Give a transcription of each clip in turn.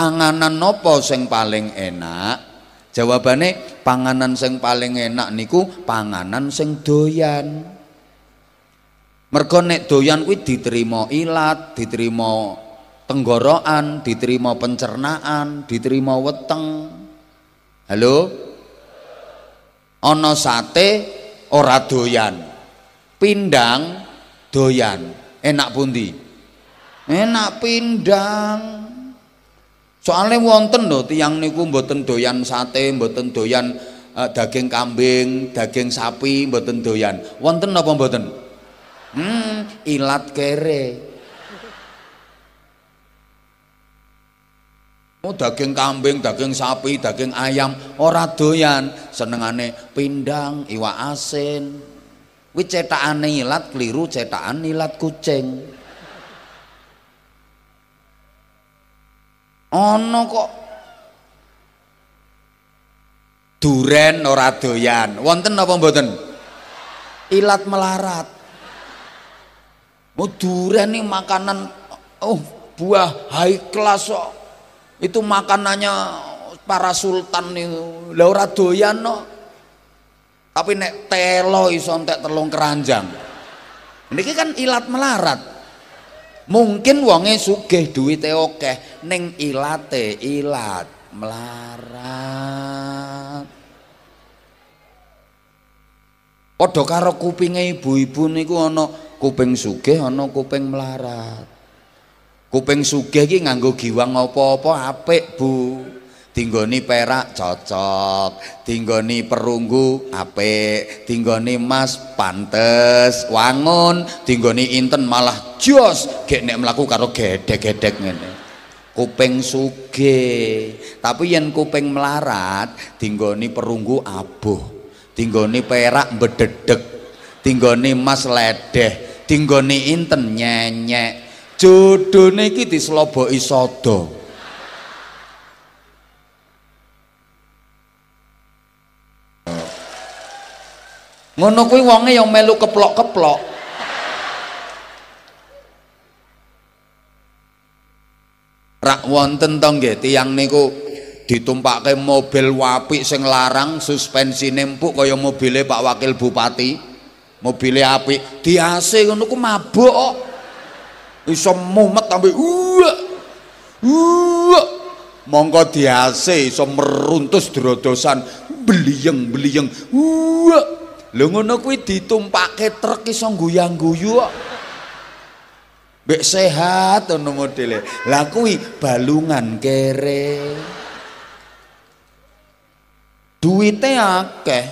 panganan nopo sing paling enak? Jawabane panganan sing paling enak niku panganan sing doyan. Mergo nek doyan kuwi diterima ilat diterima tenggorokan diterima pencernaan diterima weteng. Halo? Ana sate ora doyan. Pindang doyan. Enak pundi? Enak pindang soalnya wonten lho tiang niku mboten doyan sate mboten doyan uh, daging kambing daging sapi mboten doyan wonten apa mboten hmm ilat kere Oh daging kambing, daging sapi, daging ayam ora doyan, senengane pindang, iwak asin. Kuwi cetakane ilat keliru cetakan ilat kucing. Ana kok duren ora doyan. Wonten apa mboten? Ilat melarat. Mau duren nih makanan oh buah high class kok itu makanannya para sultan itu lha ora doyan no. tapi nek telo iso entek telung keranjang niki kan ilat melarat mungkin wonge sugih duwite akeh ning ilate ilat melarat. Padha karo kupinge ibu-ibu niku ana kuping sugih ana kuping melarat. Kuping sugih iki nganggo giwang apa-apa apik Bu tinggoni perak cocok tinggoni perunggu apik tinggoni emas pantes wangun tinggoni inten malah jos gek nek mlaku karo gedek-gedek ngene. Kuping tapi yen kuping melarat tinggoni perunggu abuh tinggoni perak bededek tinggoni emas ledeh tinggoni inten nyenyek jodone iki disloboki sodo ngono kuwi wonge yang melu keplok-keplok. Rak wonten to nggih? Tiyang niku ditumpake mobil wapi sing larang suspensi nempuk kaya mobile Pak Wakil Bupati. Mobile apik. Di AC ngono ku mabuk kok. Iso mumet sampai uwa uwa mongko diase iso meruntus drodosan beliyeng beliyeng uwa lho ngono kuwi ditumpake truk iso guyang-guyu kok Mbek sehat ngono modele. Lah kuwi balungan kere. Duite akeh.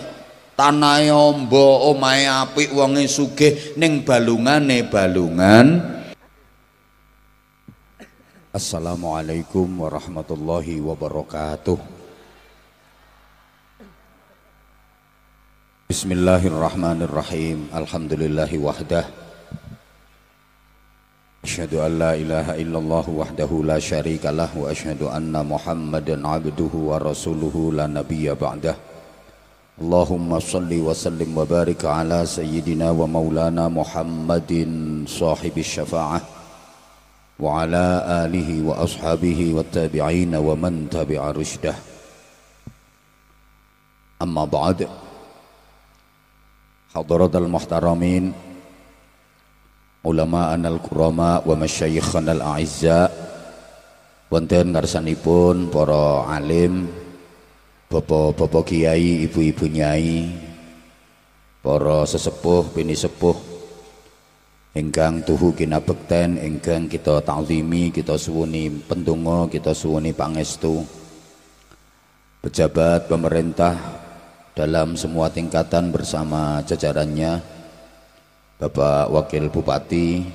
Tanahe ombo, omahe apik, wonge sugih ning balungane balungan Assalamualaikum warahmatullahi wabarakatuh بسم الله الرحمن الرحيم الحمد لله وحده أشهد أن لا إله إلا الله وحده لا شريك له وأشهد أن محمدا عبده ورسوله لا نبي بعده اللهم صل وسلم وبارك على سيدنا ومولانا محمد صاحب الشفاعة وعلى آله وأصحابه والتابعين ومن تبع رشده أما بعد Hadaratul muhtaramin ulama anal kurama wa masyayikhana al-a'izza wonten ngarsanipun para alim bapak-bapak kiai ibu-ibu nyai para sesepuh bini sepuh ingkang tuhu kinabekten ingkang kita ta'zimi kita suwuni pendonga kita suwuni pangestu pejabat pemerintah dalam semua tingkatan bersama jajarannya Bapak Wakil Bupati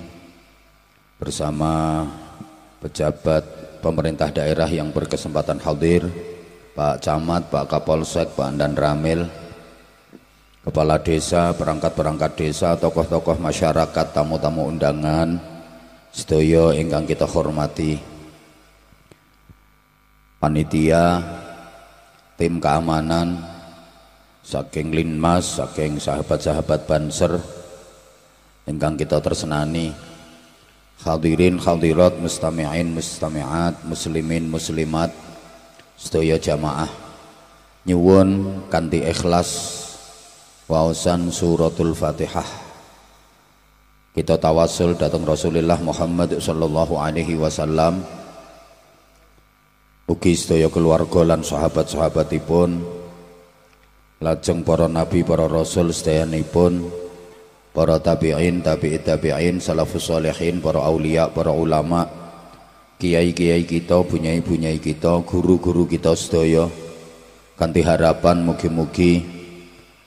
bersama pejabat pemerintah daerah yang berkesempatan hadir Pak Camat, Pak Kapolsek, Pak Andan Ramil kepala desa, perangkat-perangkat desa, tokoh-tokoh masyarakat, tamu-tamu undangan, sedoyo ingkang kita hormati. Panitia, tim keamanan, saking Linmas, saking sahabat-sahabat Banser, ingkang kita tersenani, Hadirin hadirat mustami'in mustami'at muslimin muslimat sedaya jamaah. Nyuwun kanthi ikhlas waosan suratul Fatihah. Kita tawasul datang Rasulullah Muhammad sallallahu alaihi wasallam. Ugi sedaya keluarga lan sahabat-sahabatipun lajeng para nabi para rasul sedayanipun para tabi'in, tabi'it tabi'in, salafus salihin, para aulia, para ulama, kiai-kiai kita, bunyai-bunyai kita, guru-guru kita sedaya. Kanthi harapan mugi-mugi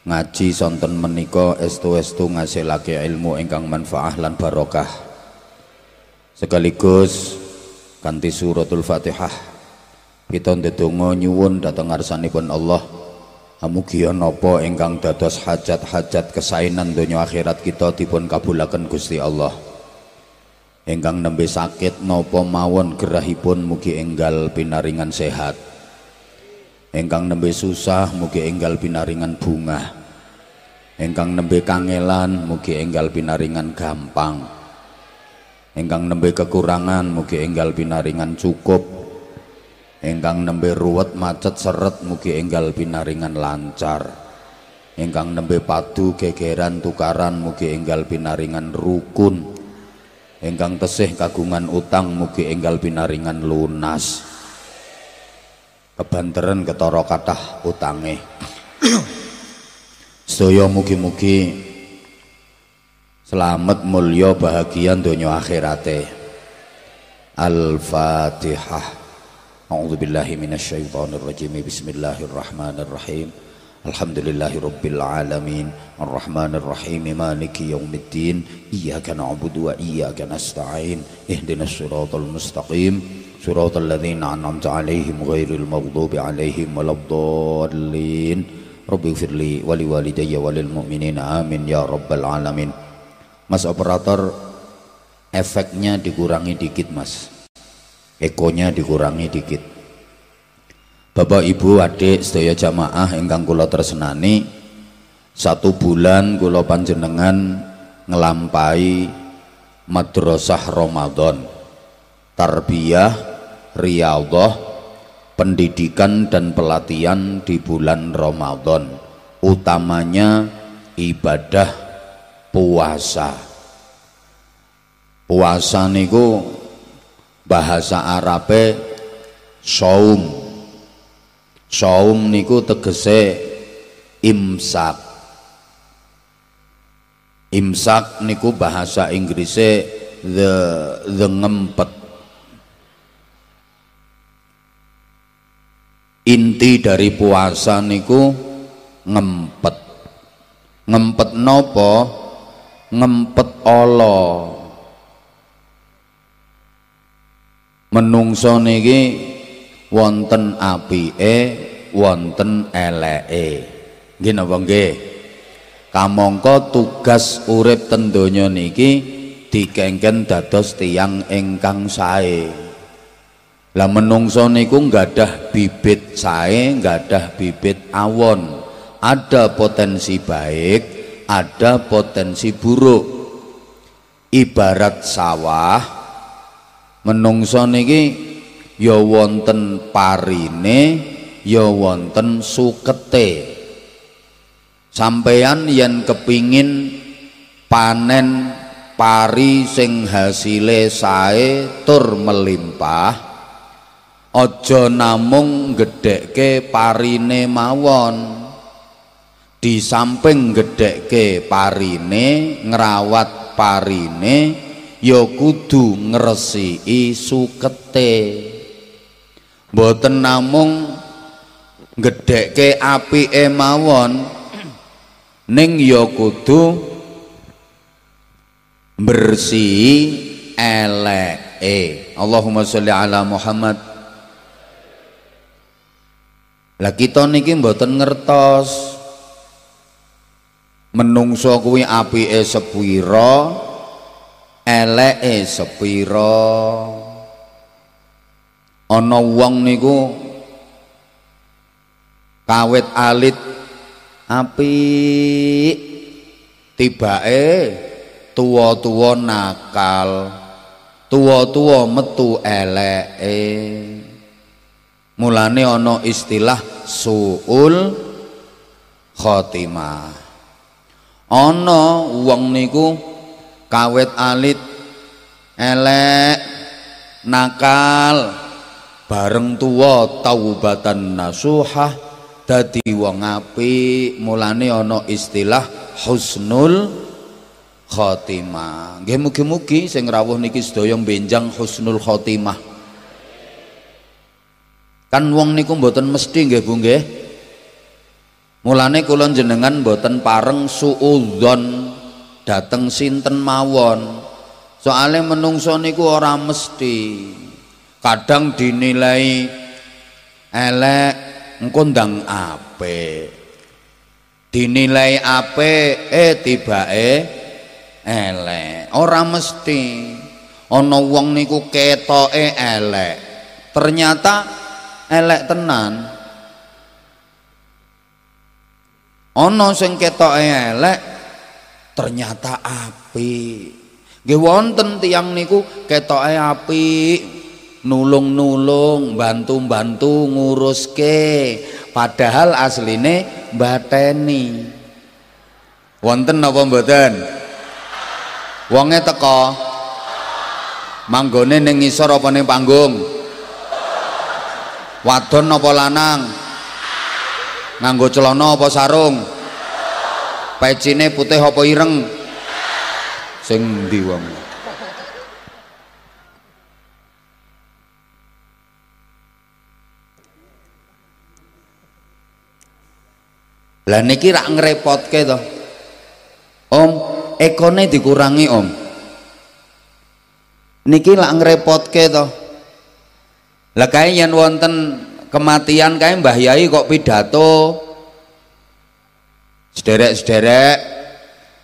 ngaji sonten menika estu-estu ngasilake ilmu ingkang manfaah lan barokah. Sekaligus kanthi suratul Fatihah kita ndedonga nyuwun dhateng ngarsanipun Allah Amugi napa ingkang dados hajat-hajat kesainan donya akhirat kita dipun kabulaken Gusti Allah. Ingkang nembe sakit napa mawon gerahipun mugi enggal pinaringan sehat. Ingkang nembe susah mugi enggal pinaringan bunga. Ingkang nembe kangelan mugi enggal pinaringan gampang. Ingkang nembe kekurangan mugi enggal pinaringan cukup ingkang nembe ruwet macet seret mugi enggal pinaringan lancar. Ingkang nembe padu gegeran tukaran mugi enggal pinaringan rukun. Ingkang tesih kagungan utang mugi enggal pinaringan lunas. Kebanteran ketara kathah utange. Sedaya mugi-mugi selamat mulya bahagia donya akhirate. Al-Fatihah أعوذ بالله من الشيطان الرجيم بسم الله الرحمن الرحيم الحمد لله رب العالمين الرحمن الرحيم مالك يوم الدين إياك نعبد وإياك نستعين اهدنا الصراط المستقيم صراط الذين أنعمت عليهم غير المغضوب عليهم ولا الضالين رب اغفر لي ولوالدي وللمؤمنين آمين يا رب العالمين Mas operator efeknya dikurangi dikit mas ekonya dikurangi dikit. Bapak Ibu adik sedaya jamaah ingkang kula tersenani satu bulan kula panjenengan ngelampai madrasah Ramadan tarbiyah riyadhah pendidikan dan pelatihan di bulan Ramadan utamanya ibadah puasa. Puasa niku bahasa Arabe saum. Saum niku tegese imsak. Imsak niku bahasa Inggrisnya the the ngempet. Inti dari puasa niku ngempet. Ngempet nopo? Ngempet Allah menungso niki wonten apike wonten eleke. Nggih napa kamangka tugas urip ten donya niki dikengken dados tiang ingkang sae. Lah menungso niku nggadah bibit sae nggadah bibit awon. Ada potensi baik ada potensi buruk. Ibarat sawah menungso niki ya wonten parine ya wonten sukete. Sampeyan yen kepingin panen pari sing hasile sae tur melimpah aja namung gedhekke parine mawon. Di samping gedhekke parine ngrawat parine ya kudu ngresiki sukete. Mboten namung gedhekke apike mawon. Ning ya kudu bersihi eleke. Allahumma sholli ala Muhammad. Lah kita niki mboten ngertos. Menungso kuwi apike sepira eleke sepira. Ana wong niku kawit alit apik. Tibake tuwa-tuwa nakal tua-tua metu eleke. Mulane ana istilah suul khotimah. Ana wong niku kawet alit elek nakal bareng tua taubatan nasuhah dadi wong apik mulane ana istilah husnul khotimah. Nggih mugi-mugi sing rawuh niki sedaya benjang husnul khotimah. Kan wong niku mboten mesti nggih Bu nggih. Mulane kula jenengan mboten pareng suudzon dateng sinten mawon? Soalnya menungso niku ora mesti. Kadang dinilai elek engko apik. Dinilai apik eh tibake elek. Ora mesti. Ana wong niku ketoke elek. Ternyata elek tenan. Ana sing ketoke elek ternyata api. Nggih wonten tiyang niku ketoke api. Nulung-nulung bantu-bantu nguruske. Padahal asline bateni wonten apa mboten? Wonge teko? Manggone ning ngisor apa ning panggung? Wadon apa lanang? Nganggo celana apa sarung pecine putih apa ireng? Sing ndi wong? Lah niki rak ngrepotke to. Om ekone dikurangi om. Niki lak ngrepotke to. Lah kae yen wonten kematian kae Mbah Yai kok pidato sederek-sederek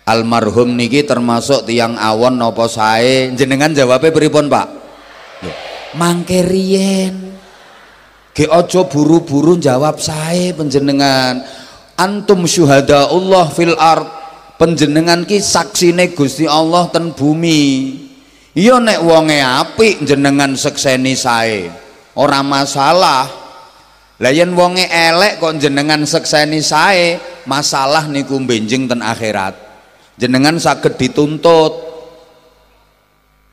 almarhum niki termasuk tiang awon nopo sae? Jenengan jawabnya pripun Pak? Mangke riyen. Ge aja buru-buru jawab sae penjenengan antum syuhada Allah fil ard. Penjenengan ki saksine Gusti Allah ten bumi. Iya nek wonge apik jenengan sekseni sae. Ora masalah lah yen wonge elek kok jenengan sekseni sae masalah niku benjing ten akhirat jenengan saged dituntut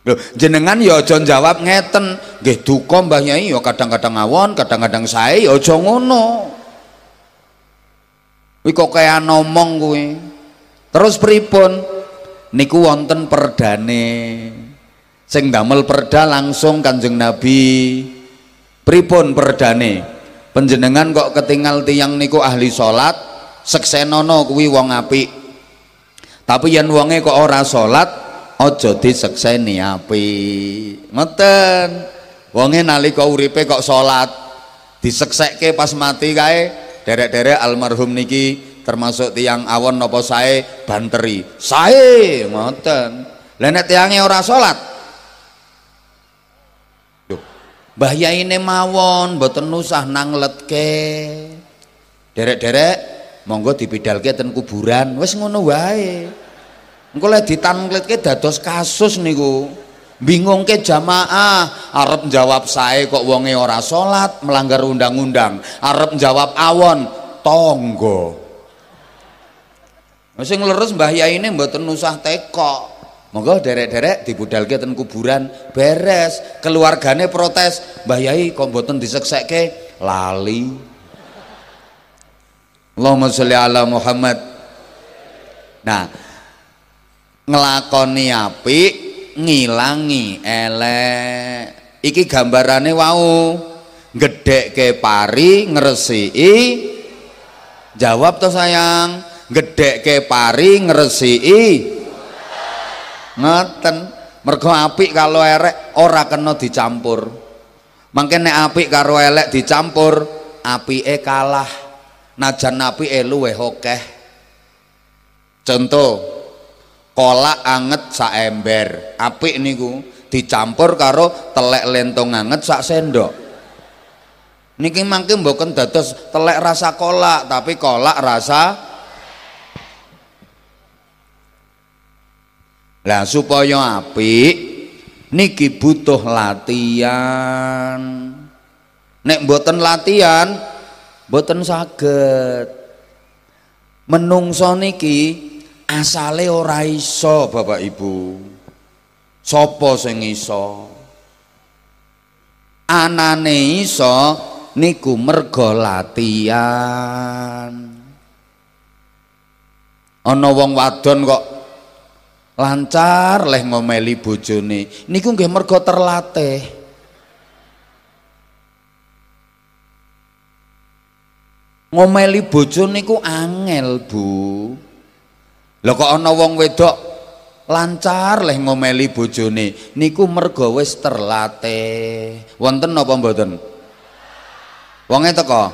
Loh, jenengan ya aja jawab ngeten, nggih duka Mbah Yai ya kadang-kadang awon, kadang-kadang sae ya aja ngono. Kuwi kok kaya ngomong kuwi. Terus pripun? Niku wonten perdane. Sing damel perda langsung Kanjeng Nabi. Pripun perdane? Penjenengan kok ketinggal tiang niku ahli salat, seksenono kuwi wong apik. Tapi yen wonge kok ora salat, aja disekseni apik. Ngoten. Wonge nalika uripe kok salat, diseksekke pas mati kae derek-derek almarhum niki termasuk tiang awon nopo sae banteri sae ngoten lha nek tiange ora salat Mbah Yaine mawon mboten usah nangletke. Derek-derek monggo dipidalke ten kuburan. Wis ngono wae. Engko lek ditangletke dados kasus niku bingungke jamaah arep jawab sae kok wonge ora salat melanggar undang-undang arep jawab awon tonggo. Sing leres Mbah Yai ini mboten usah teko monggo derek-derek dibudalke ten kuburan beres. Keluargane protes Mbah Yai kok mboten diseksekke? Lali. Allahumma sholli ala Muhammad. Nah ngelakoni api ngilangi elek. Iki gambarane wau. Gedek ke pari ngresiki. Jawab to sayang. Ke pari ngresiki ngeten mergo apik kalau erek ora kena dicampur. Mangke nek apik karo elek dicampur apike kalah. Najan apike luweh akeh. Contoh kolak anget sak ember. Apik niku dicampur karo telek lentong anget sak sendok. Niki mangke mboten dados telek rasa kolak tapi kolak rasa Lah supaya apik niki butuh latihan. Nek mboten latihan mboten saged. Menungso niki asale ora iso Bapak Ibu. Sapa sing iso? Anane iso niku mergo latihan. Ana wong wadon kok lancar leh ngomeli bojone. Niku nggih mergo terlatih. Ngomeli bojo niku angel Bu. Lho kok ana wong wedok lancar leh ngomeli bojone. Niku mergo wis terlatih. Wonten napa mboten? Wonge teko?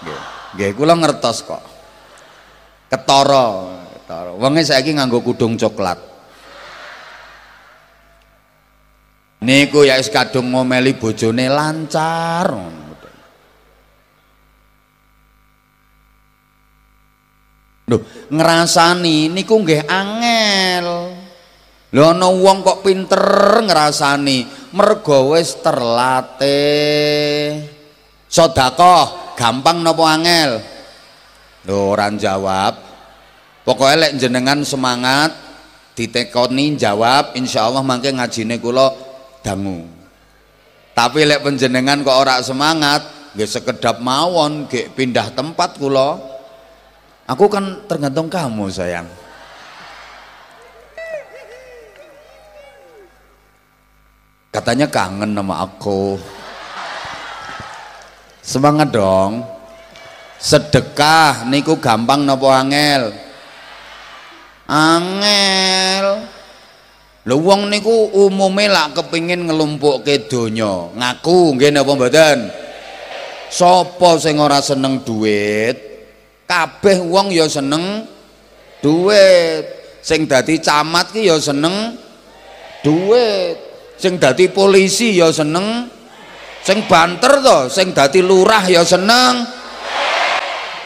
Nggih. Nggih kula ngertos kok. Ketara ketara. Wonge saiki nganggo kudung coklat niku ya wis kadung ngomeli bojone lancar Loh, ngrasani niku nggih angel. Lho ana wong kok pinter ngrasani, mergo wis terlatih. Sedekah gampang napa angel? Lho ora jawab. Pokoknya lek jenengan semangat ditekoni jawab insyaallah mangke ngajine kula dangu. Tapi lek penjenengan kok ora semangat, nggih sekedap mawon nggih pindah tempat kula. Aku kan tergantung kamu sayang. Katanya kangen sama aku. Semangat dong. Sedekah niku gampang nopo angel? Angel. Lho wong niku umume lak kepingin ngelumpukke donya. Ngaku nggih napa mboten? Sapa sing ora seneng duit? Kabeh wong ya seneng duit. Sing dadi camat ki ya seneng duit sing dadi polisi ya seneng sing banter to sing dadi lurah ya seneng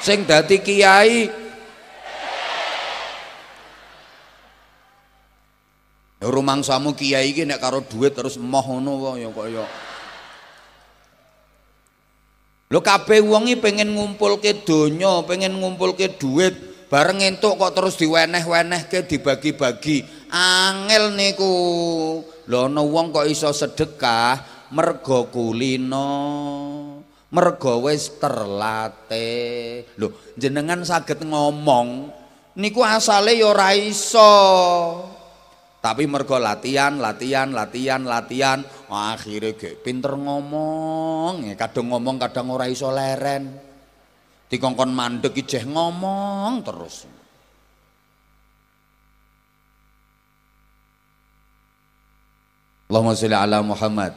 sing dadi kiai rumangsamu kiai iki nek karo duit terus moh ngono ya kok ya Lho kabeh wong iki pengen ngumpulke donya, pengen ngumpulke duit, bareng entuk kok terus diweneh-wenehke dibagi-bagi. Angel niku. Lho ana wong kok iso sedekah mergo kulino. Mergo wis terlatih. Lho, jenengan saged ngomong niku asale ya ora iso. Tapi mergo latihan, latihan, latihan, latihan, akhirnya gak pinter ngomong. Kadang ngomong, kadang ora iso leren. Dikongkon mandek ijeh ngomong terus. Allahumma sholli ala Muhammad.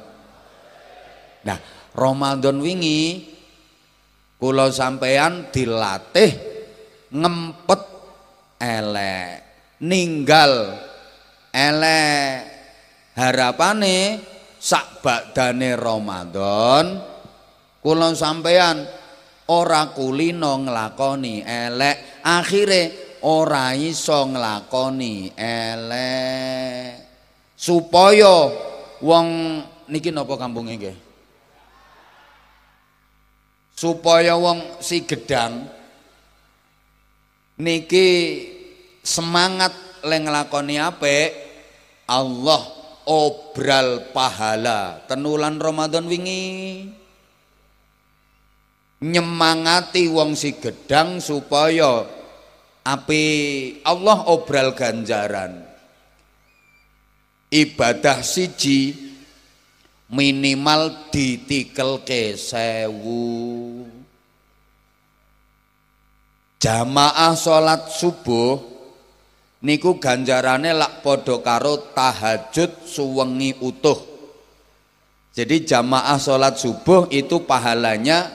Nah, Ramadan wingi kula sampean dilatih ngempet elek, ninggal elek. Harapane sak badane Ramadan kula sampean ora kulino nglakoni elek, akhire ora iso nglakoni elek. supaya wong niki napa kampunge nggih supaya wong si gedang niki semangat le nglakoni apik Allah obral pahala. Tenulan Ramadan wingi. Nyemangati wong si gedang supaya api Allah obral ganjaran. Ibadah siji minimal ditikelke sewu. Jamaah sholat subuh niku ganjarane lak podo karo tahajud suwengi utuh. Jadi jamaah sholat subuh itu pahalanya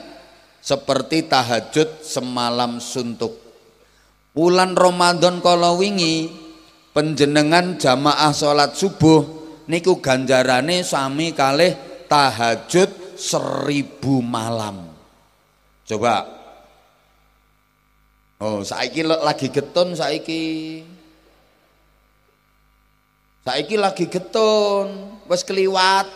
seperti tahajud semalam suntuk. Bulan Ramadan kalau wingi penjenengan jamaah sholat subuh niku ganjarane sami kalih tahajud seribu malam. Coba. Oh saiki lagi getun saiki saiki lagi getun wis keliwat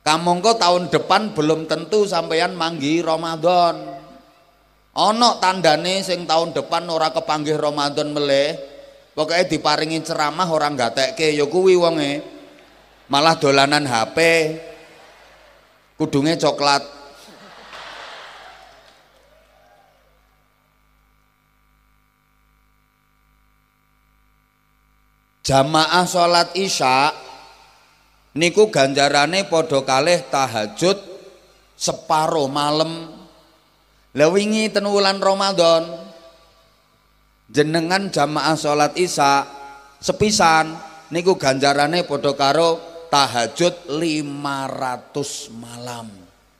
kamangka tahun depan belum tentu sampeyan manggi Ramadan. Ana tandane sing tahun depan ora kepanggih Ramadan meleh pokoknya diparingi ceramah orang gatekke ya kuwi wonge. Malah dolanan HP kudunge coklat jamaah sholat isya niku ganjarane podo kalih tahajud separuh malam. Lewingi tenulan Ramadan? Jenengan jamaah sholat isya sepisan niku ganjarane podo karo tahajud 500 malam.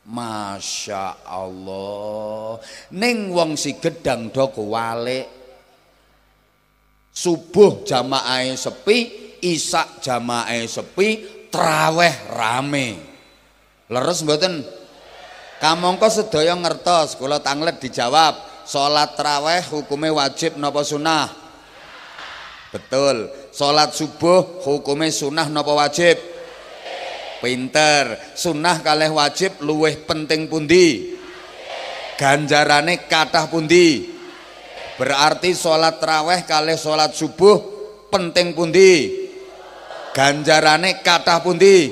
Masya Allah. Ning wong si gedang do wale subuh jamaah sepi isak jamaah sepi traweh rame. Leres mboten? Kamangka sedaya ngertos kula tanglet dijawab salat traweh hukume wajib napa sunah? Betul. Salat subuh hukume sunah napa wajib? Pinter. Sunah kalih wajib luweh penting pundi? Ganjarane kathah pundi berarti sholat teraweh kali sholat subuh penting pundi? Ganjarane kathah pundi?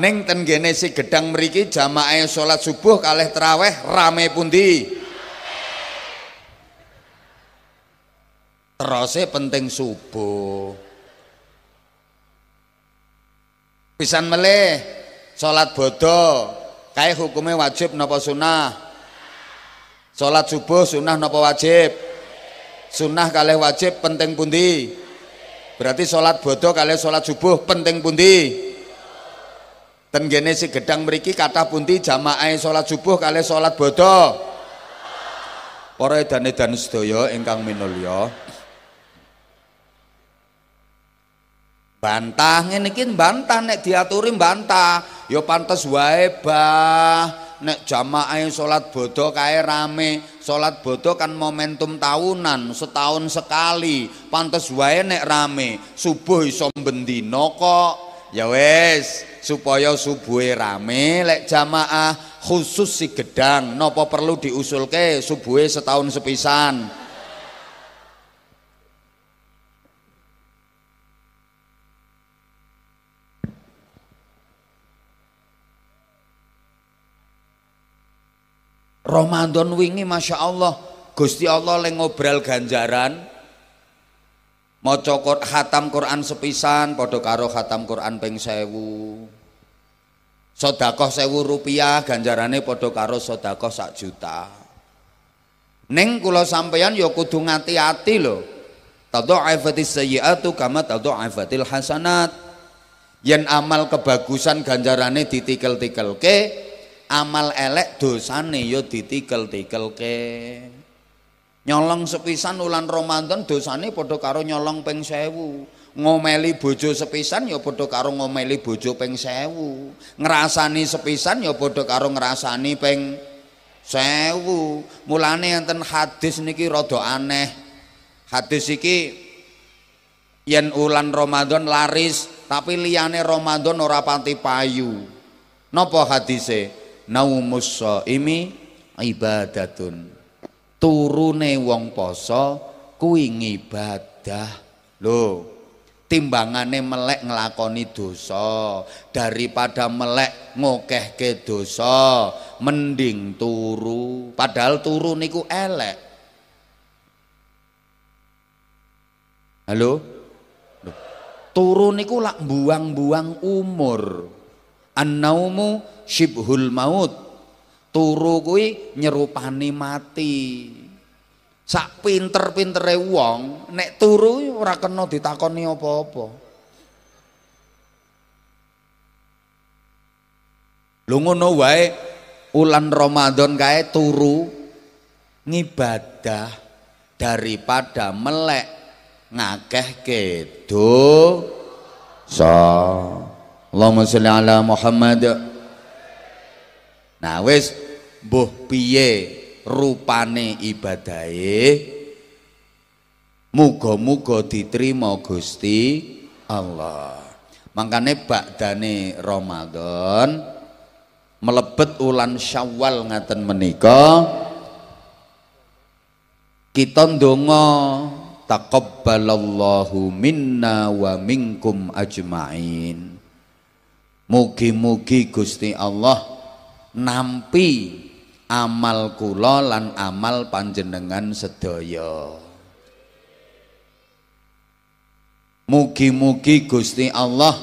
Ning ten si gedang mriki jamaah sholat subuh kali teraweh rame pundi? Terusnya penting subuh. Pisan meleh sholat bodoh. Kayak hukumnya wajib napa sunnah Sholat subuh sunnah napa wajib? Sunnah kalih wajib penting pundi? Berarti sholat bodoh kalih sholat subuh penting pundi? Ten gene si gedang mriki kata pundi jamaah sholat subuh kalih sholat bodoh? Para edan-edan sedaya ingkang minulya. Bantah ngene iki bantah nek diaturi bantah, ya pantes wae bah nek jamaah sholat bodoh kae rame. Sholat bodoh kan momentum tahunan setahun sekali. Pantas wae nek rame. Subuh iso bendino kok. Ya wes supaya subuh rame lek jamaah khusus si gedang nopo perlu diusulke subuh setahun sepisan Ramadan wingi Masya Allah. Gusti Allah leng ngobral ganjaran. Maca khatam Quran sepisan padha karo khatam Quran ping 1000 sedekah 1000 rupiah ganjarane padha karo sedekah sak juta. Ning kula sampeyan ya kudu ngati-ati lho. Tadha'afatis sayyi'atu kama tadha'afatil hasanat. Yen amal kebagusan ganjarane ditikel-tikelke amal elek dosane ya ditikel-tikelke nyolong sepisan ulan Ramadan dosane padha karo nyolong ping 1000 ngomeli bojo sepisan ya padha karo ngomeli bojo ping 1000 ngrasani sepisan ya padha karo ngrasani ping 1000 mulane enten hadis niki rada aneh. Hadis iki yen ulan Ramadan laris tapi liyane Ramadan ora pati payu. Napa hadise naumus ini ibadatun. Turune wong poso kuwi ngibadah. Lho timbangane melek ngelakoni dosa. Daripada melek ngokehke dosa mending turu. Padahal turu niku elek. Halo? Turu niku lak buang-buang umur annaumu syibhul maut. Turu kuwi nyerupani mati. Sak pinter-pintere wong nek turu ora kena ditakoni apa-apa. Lho ngono wae ulan Ramadan kae turu ngibadah daripada melek ngakehke dosa Allahumma sholli ala Muhammad. Nah wis mbuh piye rupane ibadahe? Muga-muga diterima Gusti Allah. Makanya bakdane Ramadan melebet ulan Syawal ngaten menika kita ndonga taqabbalallahu minna wa minkum ajmain mugi-mugi Gusti Allah nampi amal kula lan amal panjenengan sedaya mugi-mugi Gusti Allah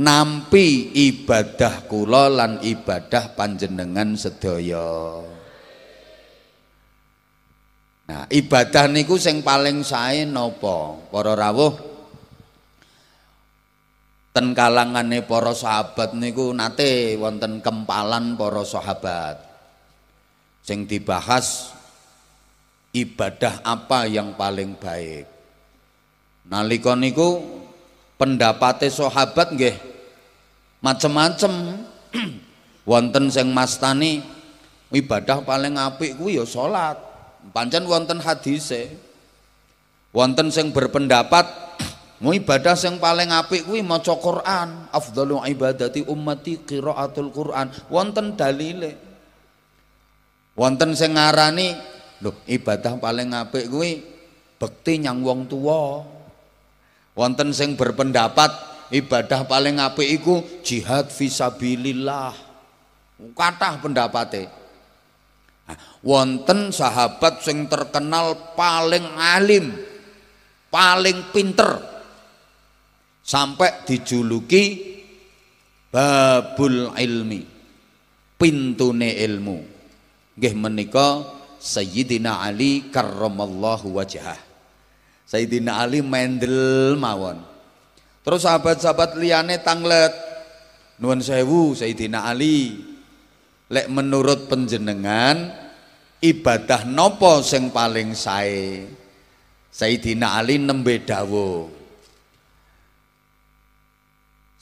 nampi ibadah kula lan ibadah panjenengan sedaya Nah, ibadah niku sing paling sae napa? Para rawuh ten kalangane para sahabat niku nate wonten kempalan para sahabat. Sing dibahas ibadah apa yang paling baik. Nalika niku pendapate sahabat nggih macem-macem wonten sing mastani ibadah paling apik kuwi ya salat pancen wonten hadise wonten sing berpendapat ibadah sing paling apik kuwi maca Quran. Afdalu ibadati ummati qiraatul Quran. Wonten dalile. Wonten sing ngarani lho ibadah paling apik kuwi bekti nyang wong tuwa. Wonten sing berpendapat ibadah paling apik iku jihad fisabilillah. Kathah pendapate. Nah, wonten sahabat sing terkenal paling alim paling pinter sampai dijuluki babul ilmi pintune ilmu nggih menika Sayyidina Ali karramallahu wajhah Sayyidina Ali mendel mawon. Terus sahabat-sahabat liyane tanglet. Nuwun sewu Sayyidina Ali. Lek menurut penjenengan ibadah nopo sing paling sae? Sayyidina Ali nembe dawuh.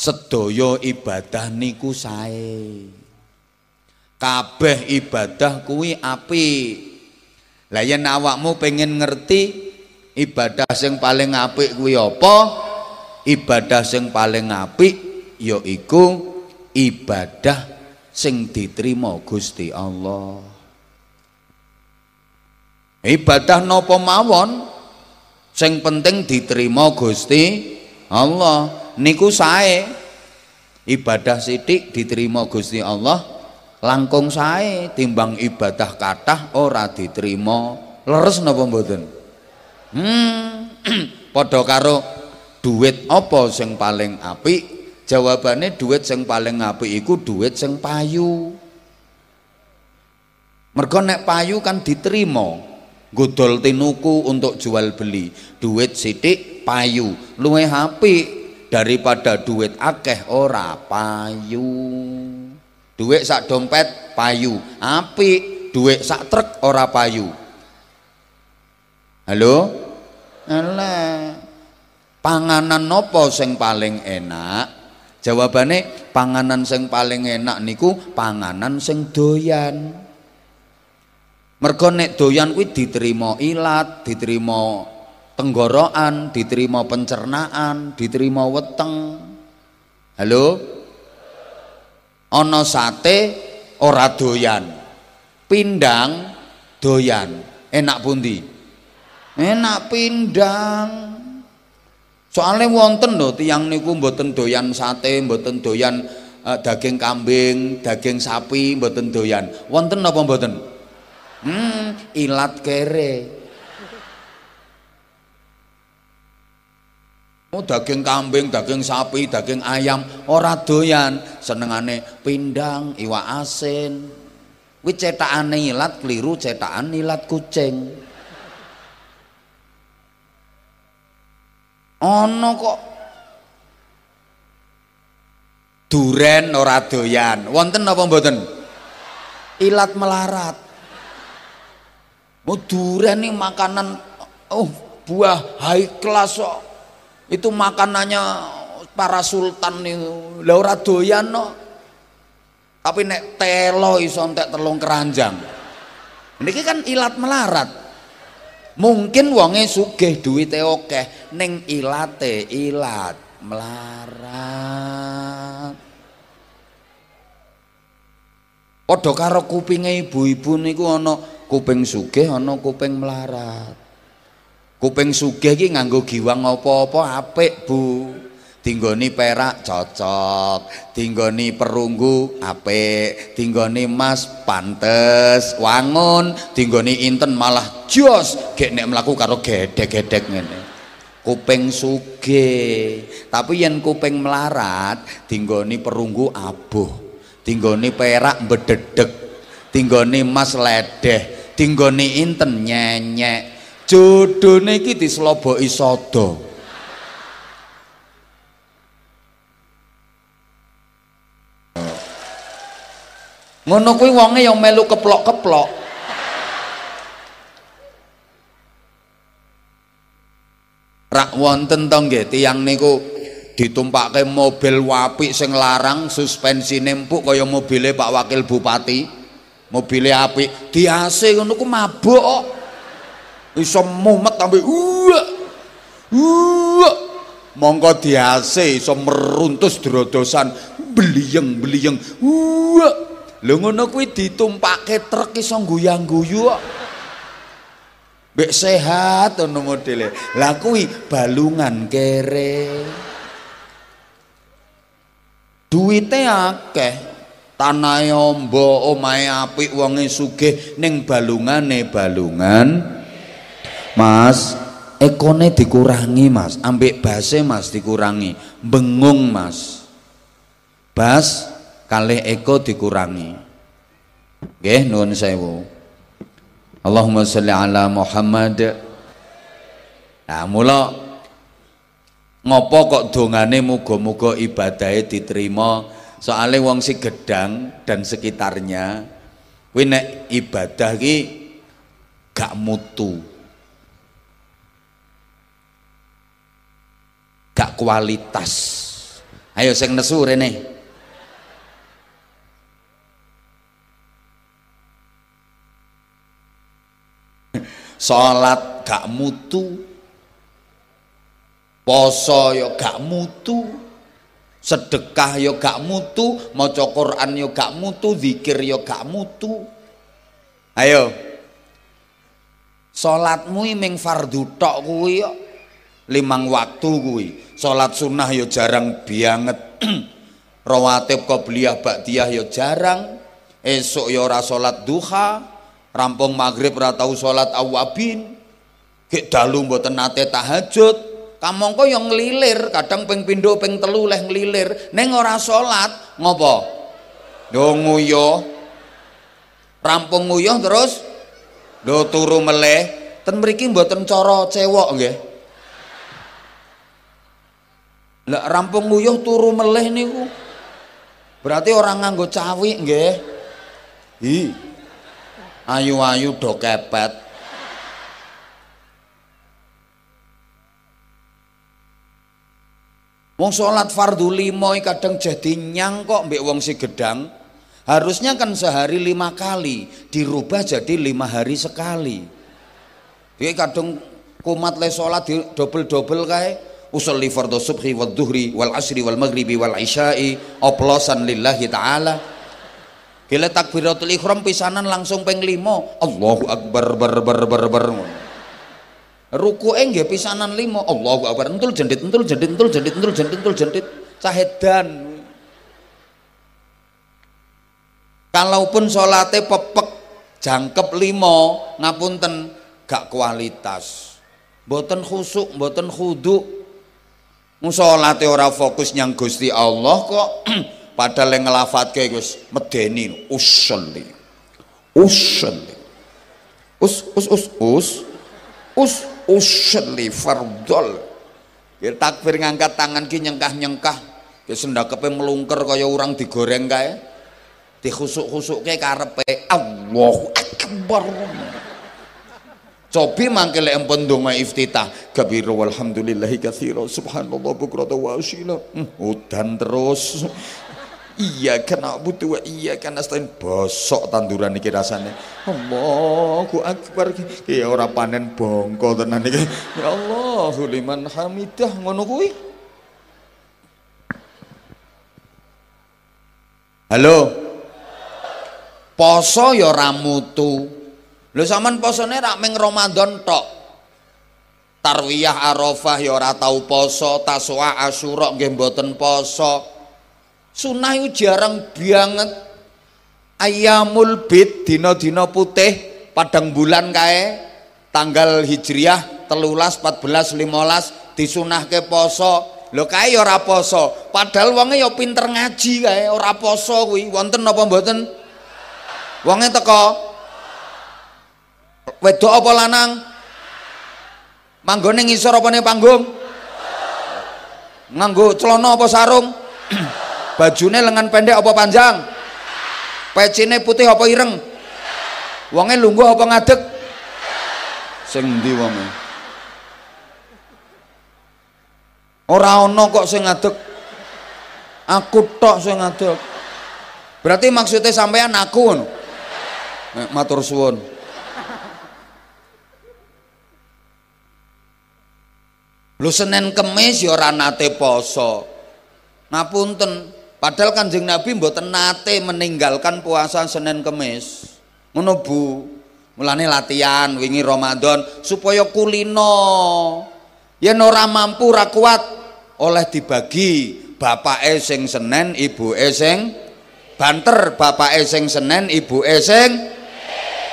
Sedaya ibadah niku sae. Kabeh ibadah kuwi apik. Lah yen awakmu pengen ngerti ibadah sing paling apik kuwi apa ibadah sing paling apik yaiku ibadah sing diterima Gusti Allah ibadah napa mawon sing penting diterima Gusti Allah niku sae ibadah sithik diterima Gusti Allah langkung sae timbang ibadah kathah ora diterima leres napa mboten Hmm, padha karo duit apa sing paling apik? Jawabane duit sing paling apik iku duit sing payu. Mergo nek payu kan diterima. Godol tinuku untuk jual beli. Duit sithik payu, luwih apik daripada duit akeh ora payu. Duit sak dompet payu, apik. Duit sak truk ora payu. Halo? Alah. Panganan nopo sing paling enak? Jawabane panganan sing paling enak niku panganan sing doyan. Mergo nek doyan kuwi diterima ilat, diterima tenggorokan, diterima pencernaan, diterima weteng. Halo? Ana sate ora doyan. Pindang doyan. Enak pundi? enak pindang soalnya wonten lho tiang niku mboten doyan sate mboten doyan uh, daging kambing daging sapi mboten doyan wonten apa mboten hmm ilat kere Oh daging kambing, daging sapi, daging ayam ora doyan, senengane pindang, iwak asin. Kuwi cetakane ilat keliru cetakan ilat kucing. ana kok. Duren ora doyan. Wonten apa mboten? Ilat melarat. Mau duren ini makanan oh buah high class kok itu makanannya para sultan lah ora doyan no. tapi nek telo iso entek telung keranjang. Ini kan ilat melarat. Mungkin wonge sugih duwite akeh. Ning ilate ilat melarat. Padha karo kupinge ibu-ibu niku ana kuping sugih ana kuping melarat kuping sugih iki nganggo giwang apa-apa apik Bu. Tinggoni perak cocok tinggoni perunggu apik tinggoni emas pantes wangun tinggoni inten malah jos gek nek mlaku karo gedek-gedek ngene. Kuping tapi yen kuping melarat tinggoni perunggu abuh tinggoni perak bededek tinggoni emas ledeh tinggoni inten nyenyek jodone iki disloboki sodo. Ngono kuwi wonge yang melu keplok-keplok. Rak wonten to nggih tiyang niku ditumpake mobil wapi sing larang suspensi nempuk kaya mobile Pak Wakil Bupati. Mobile apik. Di AC ngono ku mabuk iso mumet sampe uwak uwak mongko di AC iso meruntus drodosan beliyeng beliyeng uwak Lho ngono kuwi ditumpake truk iso guyang-guyu kok. Mbek sehat ngono modele. Lah kuwi balungan kere. Duwite akeh. Tanahe ombo, omahe apik, wonge sugih ning balungane balungan. Mas, ekone dikurangi, Mas. Ambek base Mas dikurangi. Bengung, Mas. Bas kalih eko dikurangi nggih nuwun sewu Allahumma sholli ala Muhammad nah mula ngopo kok dongane muga-muga ibadahe diterima soalnya wong si gedang dan sekitarnya kuwi ibadah ki gak mutu gak kualitas. Ayo sing nesu rene. Salat gak mutu. Poso ya gak mutu. Sedekah ya gak mutu. Maca Quran ya gak mutu. Zikir ya gak mutu. Ayo. Salatmu ming fardu tok kuwi limang waktu kuwi. Salat sunnah ya jarang banget. Rawatib qobliyah ba'diyah ya jarang. Esok ya ora salat duha. Rampung maghrib ora tau salat awabin. Gek dalu mboten nate tahajud. Kamangka yang ngelilir kadang ping pindho ping telu leh ngelilir. Ning ora salat ngopo? Yo nguyo rampung nguyuh terus? Do turu meleh. Ten mriki mboten cara cewek nggih lah rampung nguyuh turu meleh niku berarti orang nganggo cawi nggih hi ayu-ayu do kepet Wong sholat fardu limo kadang jadi nyang kok mbek wong si gedang. Harusnya kan sehari lima kali, dirubah jadi lima hari sekali. Dia kadang kumat le sholat di double double kae. Usolli fardhu subhi wal duhri wal asri wal maghribi wal isya'i oplosan lillahi ta'ala Gila takbiratul ikhram pisanan langsung peng limo. Allahu akbar ber ber ber ber. Ruku nggih pisanan limo. Allahu akbar. Entul jendit entul jendit entul jendit entul jendit entul jendit. Cahedan. Kalaupun salate pepek jangkep limo ngapunten gak kualitas. Mboten khusuk, mboten khudu. Musolate ora fokus nyang Gusti Allah kok. Padahal yang ngelafatke Gus medeni usolli usolli us us us us. Us usolli fardol. Ya takbir ngangkat tangan ki nyengkah-nyengkah. Ya sendakepe melungker kaya orang digoreng kae. Dikhusuk-khusukke karepe. Allahu akbar Cobi mangke lek empun donga iftitah. Kabiru walhamdulillahi katsira. Subhanallah bukrata wa asyila hmm, udan terus. Iya kena butuh iya kena stain. Bosok tanduran iki rasane. Allahu akbar. Iki ora panen bongko tenan iki. Ya Allah liman hamidah ngono kuwi. Halo? Poso ya ora mutu lho sampean posone rak ming Ramadan tok. Tarwiyah Arafah ya ora tau poso. Taswa Asyura nggih mboten poso. Sunah itu jarang banget. Ayamul bid dina-dina putih padang bulan kae tanggal hijriah telulas 14 15 disunahke poso. Lho kae ya ora poso. Padahal wonge ya pinter ngaji kae ora poso kuwi. Wonten apa mboten? Wonge teko wedok apa lanang? Manggone ngisor apa ning panggung? Nganggo celana apa sarung? Bajune lengan pendek apa panjang? Pecine putih apa ireng? Wonge lungguh apa ngadeg? Sing ndi wonge? Ora ana kok sing ngadeg. Aku tok sing ngadeg. Berarti maksudnya sampean aku ngono? Matur suwun lu Senin Kemis ya ora nate poso ngapunten Padahal Kanjeng Nabi mboten nate meninggalkan puasa Senin Kemis. Ngono Bu. Mulane latihan wingi Ramadan supaya kulino. Yen ora mampu ora kuat oleh dibagi bapake sing Senin, ibuke sing banter, bapake sing Senin, ibuke sing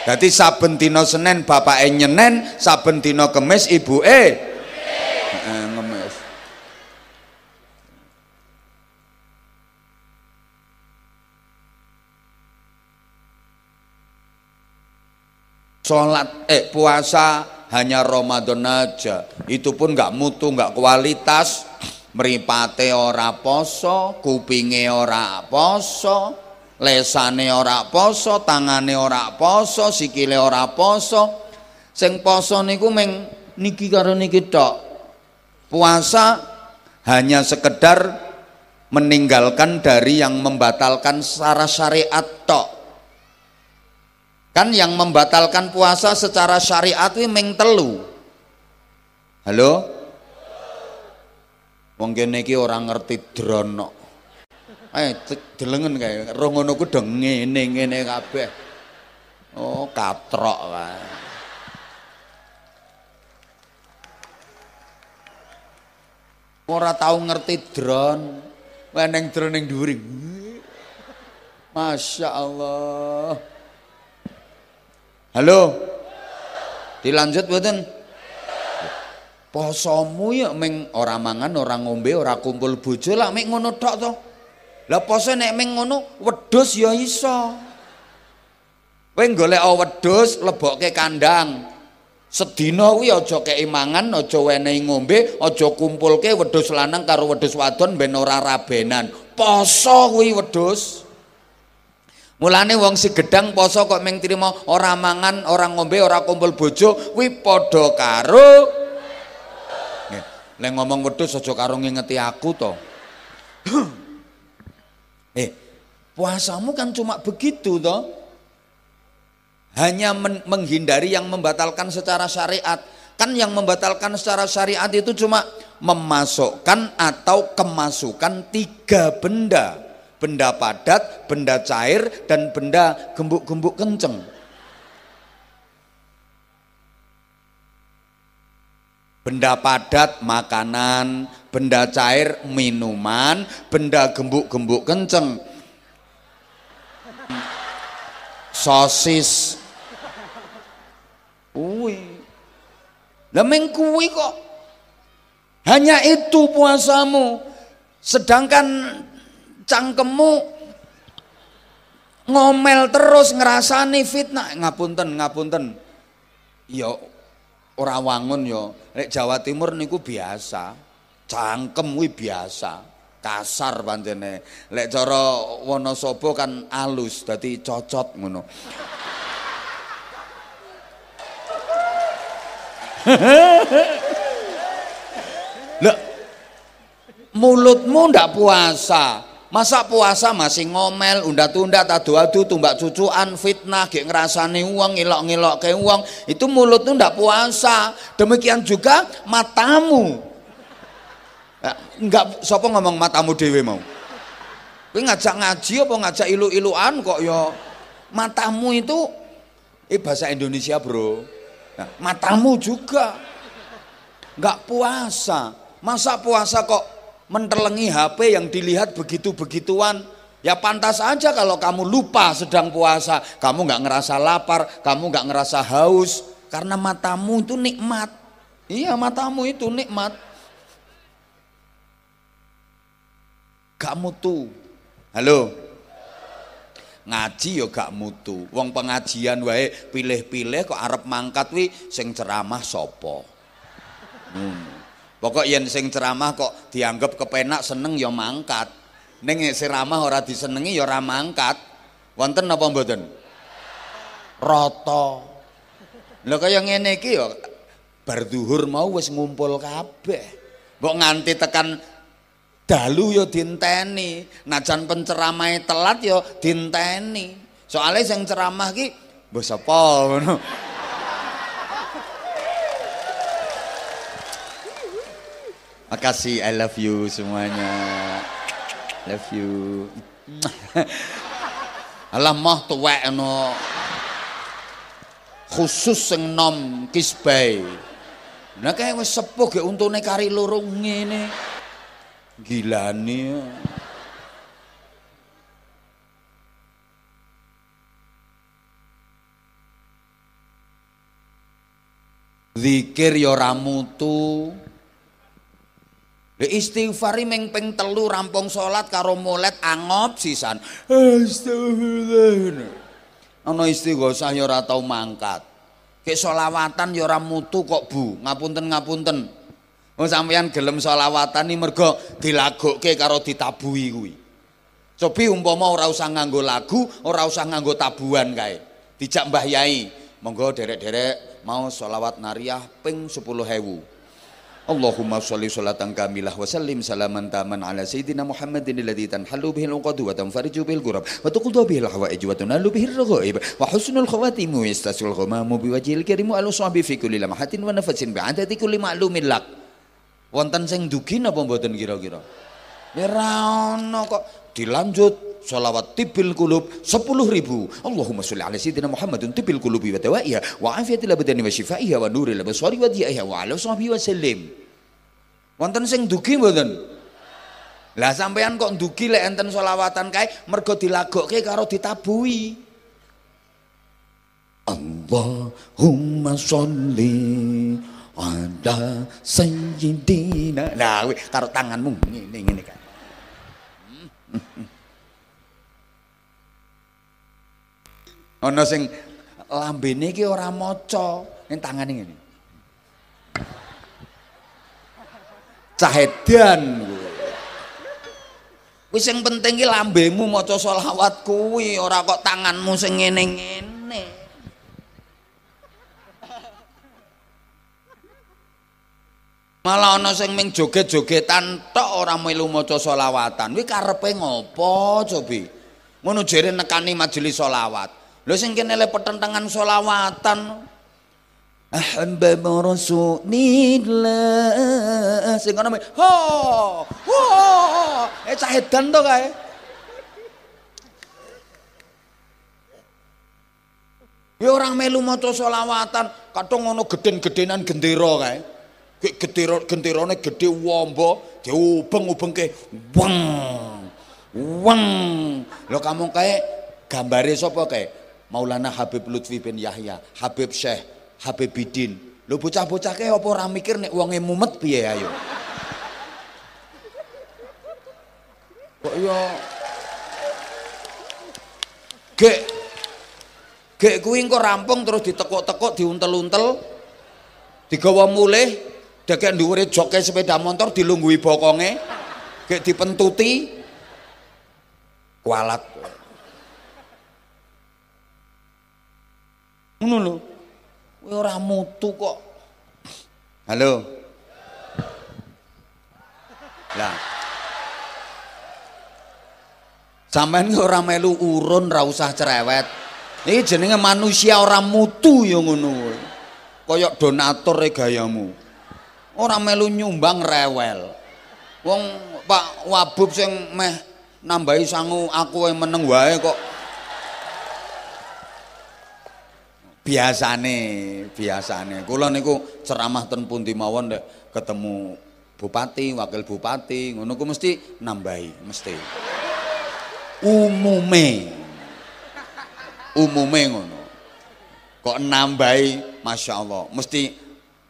Dadi saben dina Senin bapake nyenen, saben Kemis ibuke sholat eh puasa hanya Ramadan aja. Itu pun nggak mutu nggak kualitas. Meripate ora poso kupinge ora poso lesane ora poso tangane ora poso sikile ora poso. Sing poso niku meng niki karo niki tok. Puasa hanya sekedar meninggalkan dari yang membatalkan secara syariat tok Kan yang membatalkan puasa secara syariat itu meng telu. Halo? Wong kene iki ora ngerti drono. Eh delengen kae, ro ngono ku do ngene ngene kabeh. Oh, katrok wae. Ora tau ngerti drone. Weneng drone ning dhuwur. Masya Allah. Halo. Dilanjut mboten? Posomu ya meng ora mangan, ora ngombe, ora kumpul bojo lah mek ngono tok to. Lah poso nek meng ngono wedhus ya iso. Kowe golek wedhus lebokke kandang. Sedina kuwi aja kei mangan, aja wenehi ngombe, aja kumpulke wedhus lanang karo wedhus wadon ben ora rabenan. Poso kuwi wedhus. Mulane wong si gedang poso kok meng trimo ora mangan, ora ngombe, ora kumpul bojo, kuwi padha karo lek ngomong wedhus aja karo ngingeti aku to. eh, puasamu kan cuma begitu toh. Hanya men menghindari yang membatalkan secara syariat. Kan yang membatalkan secara syariat itu cuma memasukkan atau kemasukan tiga benda benda padat, benda cair, dan benda gembuk-gembuk kenceng. Benda padat makanan, benda cair minuman, benda gembuk-gembuk kenceng. Sosis. Ui. Lah kuwi kok. Hanya itu puasamu. Sedangkan cangkemmu ngomel terus ngerasani fitnah. Ngapunten ngapunten. Ya ora wangun ya. Lek Jawa Timur niku biasa. Cangkem kuwi biasa. Kasar pancene. Lek cara Wonosobo kan alus dadi cocot ngono. Lek mulutmu ndak puasa Masa puasa masih ngomel, unda-tunda, tadu-adu, tumbak cucuan, fitnah, gek ngerasani uang, ngilok-ngilok ke uang, itu mulut tuh ndak puasa. Demikian juga matamu. Enggak, siapa ngomong matamu dewe mau? Kowe ngajak ngaji apa ngajak ilu-iluan kok ya matamu itu eh bahasa Indonesia, Bro. Nah, matamu juga enggak puasa. Masa puasa kok menterlengi HP yang dilihat begitu-begituan? Ya pantas aja kalau kamu lupa sedang puasa, kamu nggak ngerasa lapar, kamu nggak ngerasa haus, karena matamu itu nikmat. Iya matamu itu nikmat. Gak mutu, Halo. Ngaji yo gak mutu. Wong pengajian wae pilih-pilih kok arep mangkat wi sing ceramah sapa. Hmm. Pokok yen sing ceramah kok dianggap kepenak seneng ya mangkat. Ning ceramah ora disenengi ya ora mangkat. Wonten napa mboten? Rata. Lha kaya ngene iki ya bar zuhur mau wis ngumpul kabeh. Mbok nganti tekan dalu yo dinteni najan penceramai telat yo dinteni soalnya sing ceramah ki mbah sapa ngono Makasih, I love you semuanya. Love you. Alah mah tuwek no. Khusus sing nom kisbay. Nah kayak wis sepuh ge untune kari loro ngene. Gilane. Zikir ya ora mutu. Istighfari meng ping telu rampung salat karo molet angop sisan. Astagfirullah. Ana istighosah ya ora tau mangkat. Kek selawatan ya ora mutu kok Bu. Ngapunten ngapunten. Wong sampeyan gelem selawatan iki mergo dilagokke karo ditabuhi kuwi. Cobi umpama ora usah nganggo lagu, ora usah nganggo tabuhan kae. Dijak Mbah Yai, monggo derek-derek mau selawat nariyah ping 10.000. Allahumma sholli sholatan kamilah wa sallim salaman taman ala sayyidina Muhammadin alladhi tanhallu bihi al-uqadu wa tanfariju bihi al-ghurab wa tuqdu bihi al-hawaij wa tunalu bihi ar-raghaib wa husnul khawatim wa yastasul ghamamu bi wajhil karim al sahbi fi kulli lamahatin wa nafasin bi adati kulli ma'lumin lak. Wonten sing dugi kira-kira? Ora ono kok dilanjut salawat tibil kulub 10 ribu. Allahumma sholli ala sayyidina Muhammadin tibil kulubi wa tawaiya wa afiyatil abdani wa shifaiha wa nuril absari wa diaiha wa ala sahbihi wa sallim. Wonten sing dugi mboten? Lah sampean kok dugi lek enten selawatan kae mergo dilagokke karo ditabuhi Allahumma sholli ala sayyidina. Nah karo tanganmu. Ngene ngene kan ana sing lambene iki ora maca ning tangane ngene. Cahedan kuwi. Sing penting ki lambemu maca selawat kuwi ora kok tanganmu sing ngene-ngene malah ana sing ming joget-jogetan tok ora melu maca selawatan. Kuwi karepe ngopo cobi? Ngono jere nekani majelis selawat. Lho sing kene le pertentangan selawatan. Ahbab Rasulillah sing ngono ho ho eh cah edan to kae? Ya orang melu maca selawatan, kadang ngono geden-gedenan gendera kae. Gendera genderane gede wombo, diubeng-ubengke weng. Weng. Lo kamu kayak gambare sapa kae? Maulana Habib Lutfi bin Yahya, Habib Syekh, Habib Bidin. Lo bocah-bocah kae apa ora mikir nek wonge mumet piye ayo? Kok yo Gek Gek kuwi engko rampung terus ditekuk-tekuk diuntel-untel digawa mulih dekek dhuwure joke sepeda motor dilungguhi bokonge gek dipentuti kualat ngono lho kowe ora mutu kok halo lah Sampeyan ora melu urun ra usah cerewet. Iki jenenge manusia ora mutu ya ngono kuwi. Kaya donatur e gayamu. Ora melu nyumbang rewel. Wong Pak Wabub sing meh nambahi sangu aku yang meneng wae kok. Biasane biasane. Kula niku ceramah ten pundi mawon ketemu bupati wakil bupati ngono ku mesti nambahi mesti. Umume. Umume ngono. Kok nambahi? Masya Allah. Mesti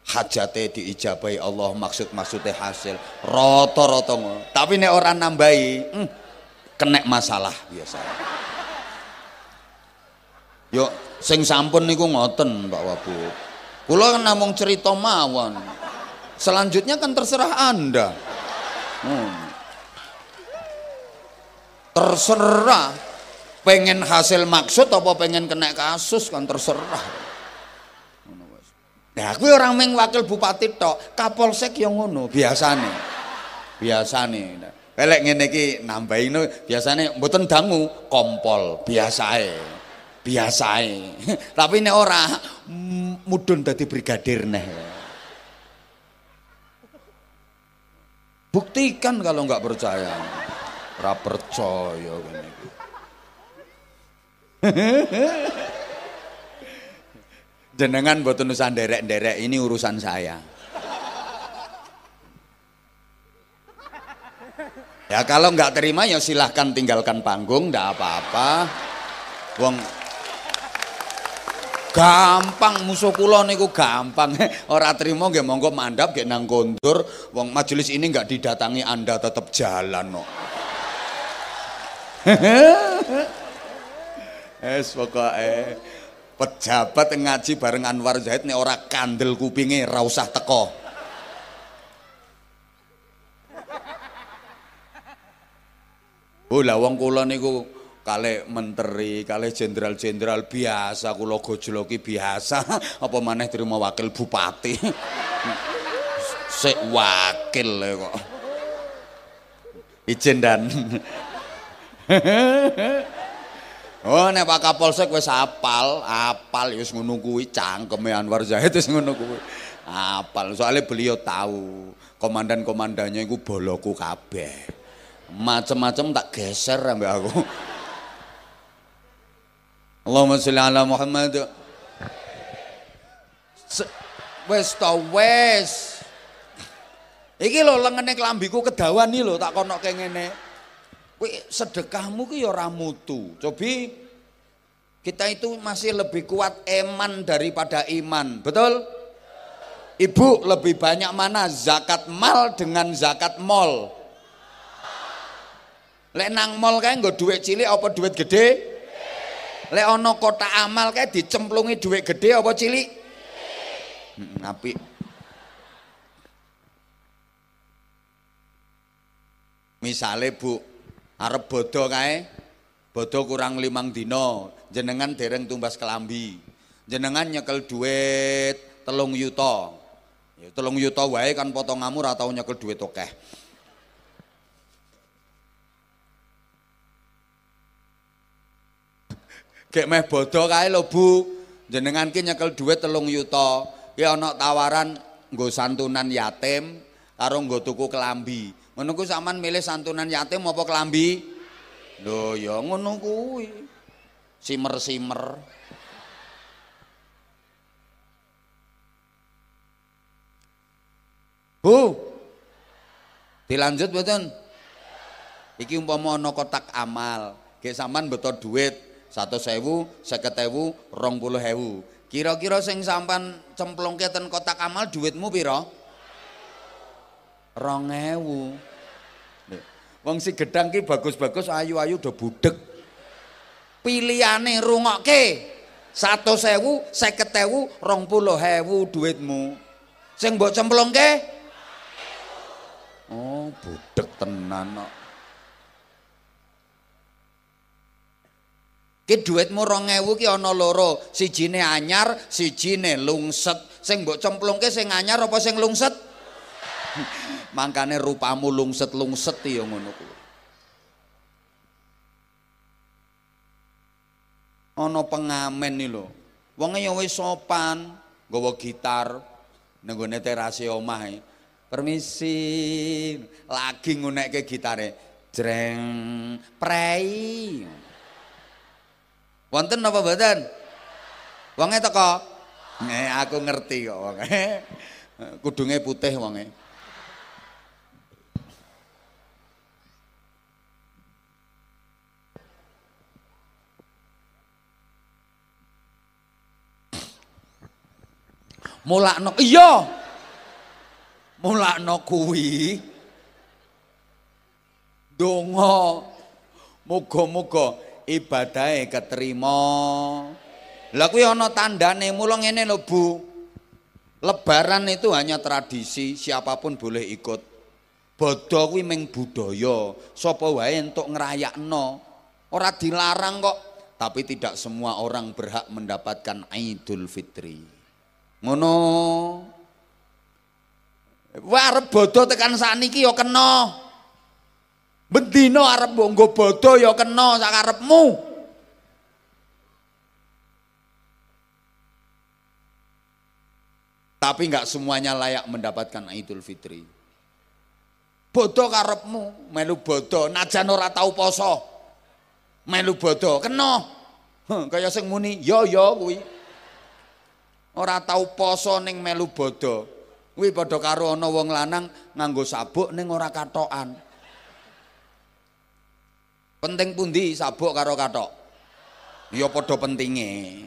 hajate diijabahi Allah maksud maksudnya hasil. Roto-roto ngono. Tapi nek orang nambahi hmm, kena masalah biasa yuk sing sampun niku ngoten Mbak Wabu. Kula namung cerita mawon. Selanjutnya kan terserah anda. Hmm. Terserah. Pengen hasil maksud apa pengen kena kasus kan terserah nah aku orang meng wakil bupati tok kapolsek yang ngono biasane. Biasane. Pelek ngene iki nambahin biasane mboten dangu kompol biasae. Biasae. Tapi nek ora mudun dadi brigadir neh. Buktikan kalau nggak percaya. Ora percaya kene iki jenengan mboten usah nderek-nderek ini urusan saya. Ya kalau nggak terima ya silahkan tinggalkan panggung ndak apa-apa. Wong gampang musuh kula niku gampang. Ora trimo nggih monggo mandap nggih nang kondur. Wong majelis ini nggak didatangi Anda tetap jalan no. Es pokoke pejabat ngaji bareng Anwar Zahid nek ora kandel kupinge ra usah teko. Oh lah wong kula niku kalih menteri, kalih jenderal-jenderal biasa kula gojloki biasa apa maneh terima wakil bupati. Sik wakil kok. Ijen dan Oh nek Pak Kapolsek wis apal, apal ya wis ngono kuwi cangkeme Anwar Zahid wis ngono kuwi. Apal, soalnya beliau tahu komandan-komandannya itu boloku kabeh. Macem-macem tak geser ambek aku. Allahumma sholli ala Muhammad. Wes to wes. Iki lho lengene klambiku kedawan iki lho tak konoke ngene. Kowe sedekahmu ki ya ora mutu. Cobi kita itu masih lebih kuat eman daripada iman. Betul? Ibu lebih banyak mana zakat mal dengan zakat mall? Lek nang mall kae nggo duit cilik apa duit gede? Lek ana kota amal kae dicemplungi duit gede apa cilik? Hmm, apik. Misale Bu, arep bodo kae bodo kurang limang dino jenengan dereng tumbas kelambi jenengan nyekel duit telung yuto ya, telung yuto wae kan potonganmu ora tau nyekel duit okeh Gek meh bodo kae lho Bu. Jenengan ki nyekel duit telung yuto. Ki ana tawaran nggo santunan yatim karo nggo tuku kelambi. Ngono ku sampean milih santunan yatim apa kelambi? Lho ya ngono kuwi. Simer-simer. Bu. Dilanjut mboten? Iki umpama ana kotak amal, gek sampean beto duit 100.000, 50.000, 20.000. Kira-kira sing sampean cemplungke ten kotak amal duitmu pira? 2000. Wong si gedang ki bagus-bagus ayu-ayu udah budek. Pilihane rungokke. 100.000, 50.000, 20.000 duitmu. Sing mbok cemplungke? Oh, budek tenan kok. Ki duitmu 2000 ki ana loro, sijine anyar, sijine lungset. Sing mbok cemplungke sing anyar apa sing lungset? Mangkane rupamu lungset-lungset ya ngono kuwi. ana pengamen iki lho. Wonge ya wis sopan, nggawa gitar nang gone terase omah. e. Permisi, lagi ngunekke gitare. Jreng, prei. Wonten apa mboten? Wonge teko? Nek aku ngerti kok wonge. Kudunge putih wonge. Mulakno iya. Mulakno kuwi donga muga-muga ibadahe ketrima. Lah kuwi ana tandane, mula ngene lho Bu. Lebaran itu hanya tradisi, siapa pun boleh ikut. Bodo kuwi ming budaya, sapa wae entuk ngrayakno. Ora dilarang kok, tapi tidak semua orang berhak mendapatkan Idul Fitri. Ngono. Arep bodo tekan sakniki ya kena. Bendina arep nggo bodo ya kena sakarepmu. Tapi nggak semuanya layak mendapatkan Idul Fitri. Bodo karepmu, melu bodo, najan ora tau poso. Melu bodo, kena. Kaya sing muni, yo yo kuwi. Ora tau poso ning melu bodo. Kuwi padha karo ana wong lanang nganggo sabuk ning ora katokan. Penting pundi sabuk karo katok? Ya padha pentinge.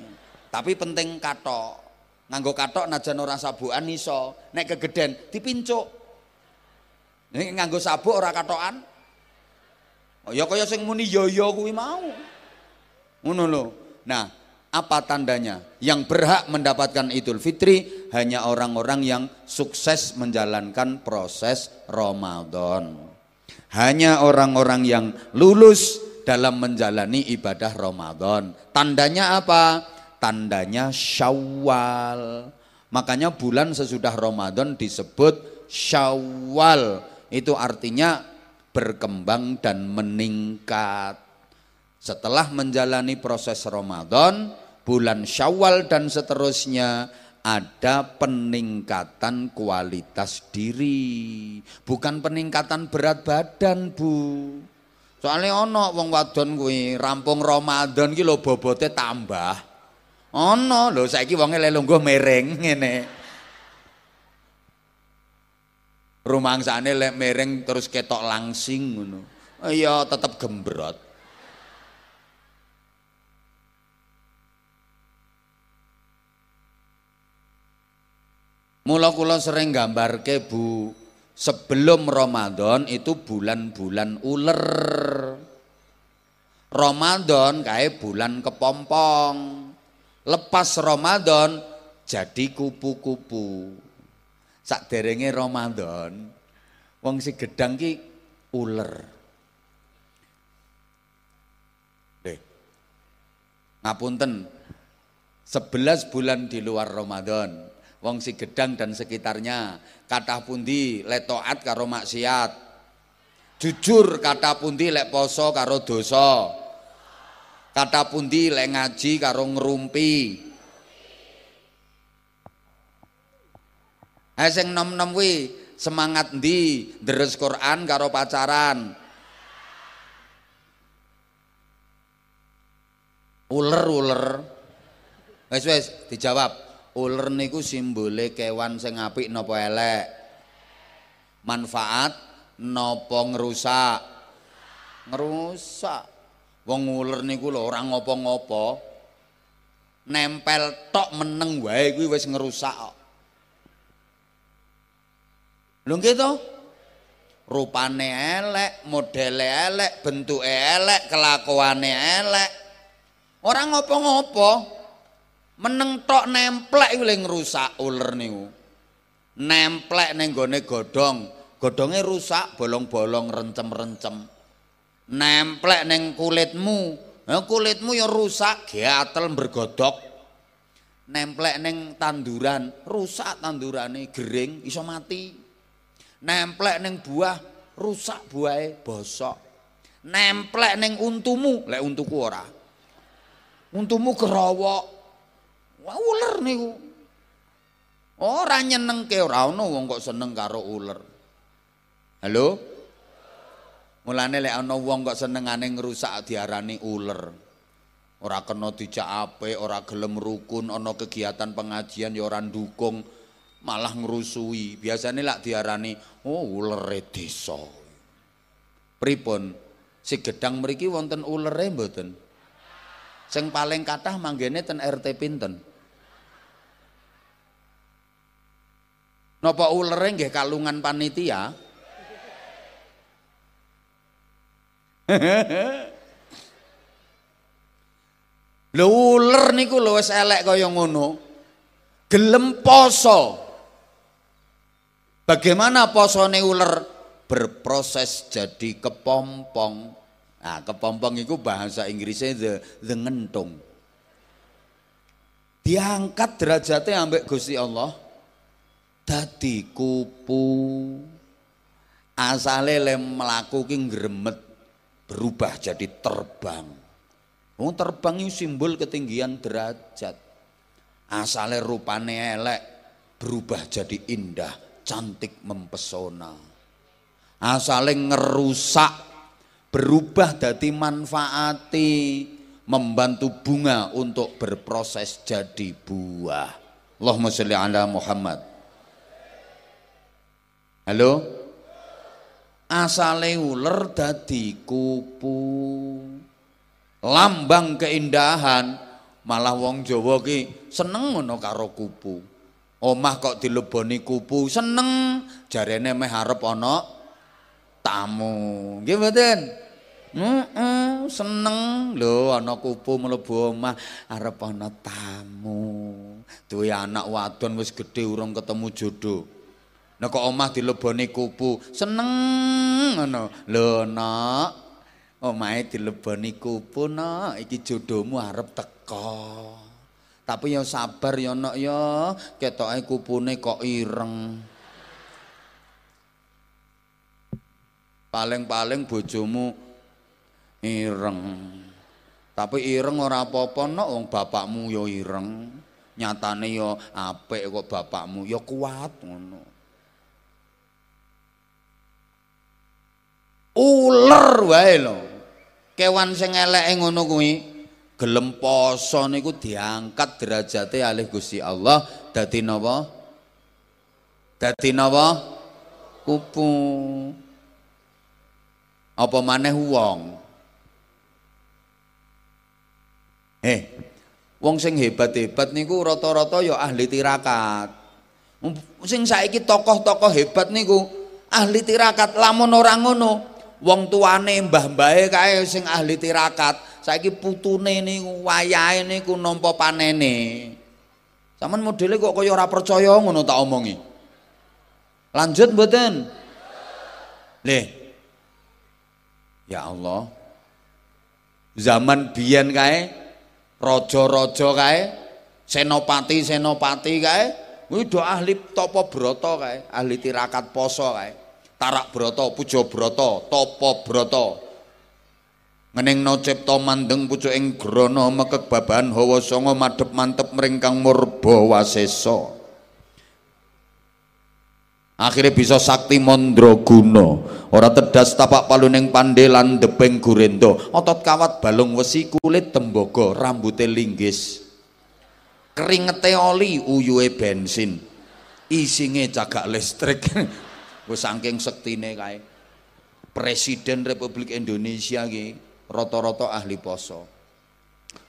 Tapi penting katok. Nganggo katok najan ora sabukan iso. Nek kegeden dipincuk. Nek nganggo sabuk ora katokan. Ya kaya sing muni yo kuwi mau. Ngono lho. Nah, apa tandanya? Yang berhak mendapatkan Idul Fitri hanya orang-orang yang sukses menjalankan proses Ramadan. Hanya orang-orang yang lulus dalam menjalani ibadah Ramadan. Tandanya apa? Tandanya Syawal. Makanya bulan sesudah Ramadan disebut Syawal. Itu artinya berkembang dan meningkat. Setelah menjalani proses Ramadan, bulan Syawal dan seterusnya ada peningkatan kualitas diri, bukan peningkatan berat badan, Bu. Soalnya ono wong wadon kuwi rampung Ramadan ki lho bobote tambah. Ono lho saiki wonge lelungguh mereng ngene. Rumangsane lek mereng terus ketok langsing ngono. Iya tetep gembrot. Mula kula sering gambarke Bu, sebelum Ramadan itu bulan-bulan uler. Ramadan kae bulan kepompong. Lepas Ramadan jadi kupu-kupu. Sakderenge Ramadan wong si gedang ki uler. Deh. Ngapunten. 11 bulan di luar Ramadan wong si gedang dan sekitarnya kata pundi lek taat karo maksiat. Jujur kata pundi lek poso karo dosa. Kata pundi lek ngaji karo ngerumpi Ha nom-nom kuwi semangat ndi deres Quran karo pacaran? Uler-uler wis wis dijawab uler niku simbole kewan sing apik napa elek? Manfaat napa ngrusak? Ngrusak. Wong uler niku lho ora ngopo-ngopo. Nempel tok meneng wae kuwi wis ngerusak kok. Lho nggih to? Rupane elek modele elek bentuke elek kelakuane elek. Ora ngopo-ngopo meneng tok nemplek iku le ngrusak uler niku. Nemplek ning gone godhong. Godhonge rusak bolong-bolong rencem-rencem. Nemplek ning kulitmu. Kulitmu ya rusak gatel bergodok nemplek ning tanduran rusak tandurane gering iso mati. Nemplek ning buah rusak buahe bosok. Nemplek ning untumu lek untuku ora. Untumu kerawak. Wah ular niku. Ora nyenengke ora ono wong kok seneng karo ular. Halo? Mulane lek ana wong kok senengane ngrusak diarani ular. Ora kena dijak apik, ora gelem rukun, ana kegiatan pengajian ya ora ndukung, malah ngrusui. Biasane lak diarani oh ulere desa. Pripun? Si gedang mriki wonten ulere mboten? Sing paling kathah manggene ten RT pinten? Napa ulere nggih kalungan panitia? Lho uler niku lho wis elek kaya ngono. Gelem poso. Bagaimana posone uler berproses jadi kepompong. Nah, kepompong itu bahasa Inggrisnya the, the ngentung. Diangkat derajatnya ambek Gusti Allah dadi kupu. Asale lem mlaku ki gremet berubah jadi terbang. Wong terbang itu simbol ketinggian derajat. Asale rupane elek berubah jadi indah cantik mempesona. Asale ngerusak berubah dari manfaati membantu bunga untuk berproses jadi buah. Allahumma sholli ala Muhammad Halo? Asale ular dadi kupu. Lambang keindahan malah wong Jawa ki seneng ngono karo kupu. Omah kok dileboni kupu, seneng jarene meh arep ana tamu. Nggih mboten? Heeh, seneng lho ana kupu mlebu omah arep ana tamu. Duwe anak wadon wis gedhe urung ketemu jodoh. Nek kok omah dileboni kupu, seneng ngono. Lho, Nak. Omahe dileboni kupu, Nak. Iki jodohmu arep teko. Tapi ya sabar ya, Nak ya. Ketoke kupune kok ireng. Paling-paling bojomu ireng. Tapi ireng ora apa-apa, Nak. Wong bapakmu ya ireng. Nyatane ya apik kok bapakmu ya kuat ngono. Uler wae lho. Kewan sing eleke ngono kuwi gelem poso niku diangkat derajate alih Gusti Allah dadi napa? Dadi napa? Kupu. Apa maneh wong? Eh, wong sing hebat-hebat niku rata-rata ya ahli tirakat. Sing saiki tokoh-tokoh hebat niku ahli tirakat lamun orang ngono wong tuane mbah-mbahe kae sing ahli tirakat. Saiki putune niku wayahe niku nampa panene. Sampean modele kok kaya ora percaya ngono tak omongi. Lanjut mboten? Leh Ya Allah. Zaman biyen kae raja-raja kae senopati-senopati kae kuwi do ahli tapa brata kae ahli tirakat poso kae Tarak Broto, Pujo Broto, Topo Broto. Ngeningno cipta mandeng pucuking grana mekek babahan hawa sanga madhep mantep mringkang murba wasesa. Akhirnya bisa sakti mandraguna, ora tedas tapak paluning pandhe lan gurenda, otot kawat balung wesi kulit tembaga, rambute linggis. Keringete oli, uyuhe bensin. Isinge cagak listrik. Wis saking sektine kae. Presiden Republik Indonesia ki rata-rata ahli poso.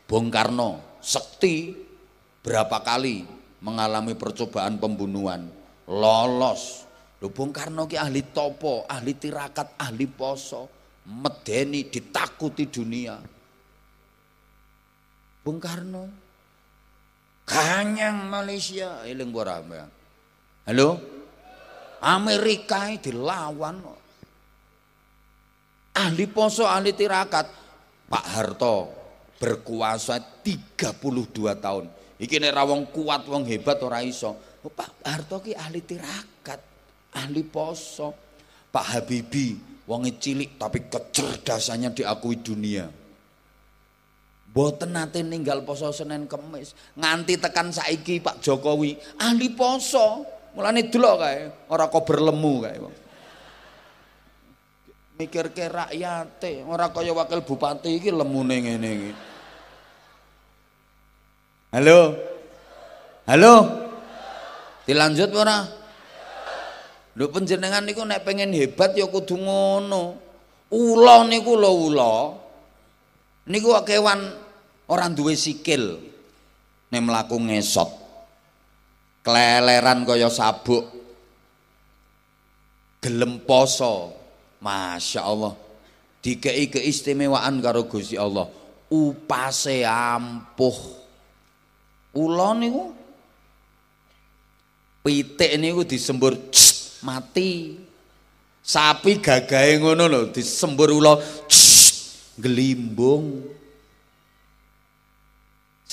Bung Karno sekti berapa kali mengalami percobaan pembunuhan lolos Lho Bung Karno ki ahli topo, ahli tirakat, ahli poso, medeni ditakuti dunia. Bung Karno kanyang Malaysia eling ora Halo? Amerika dilawan. Ahli poso ahli tirakat. Pak Harto berkuasa 32 tahun. Iki nek kuat wong hebat ora iso. Oh, Pak Harto ki ahli tirakat ahli poso. Pak Habibie wong cilik tapi kecerdasannya diakui dunia. Boten nate ninggal poso Senin Kemis, nganti tekan saiki Pak Jokowi ahli poso. Mulane delok kae, ora kok berlemu kae wong. Mikirke rakyate, ora kaya wakil bupati iki lemune ngene iki. Halo. Halo. Dilanjut ora? Lho panjenengan niku nek pengen hebat ya kudu ngono. Ula niku lho ula. Niku kewan orang duwe sikil nek mlaku ngesot keleleran kaya sabuk. Gelem poso. Masya Allah. Dikei keistimewaan karo Gusti Allah. Upase ampuh. Ula niku pitik niku disembur mati. Sapi gagahe ngono lho disembur ula gelimbung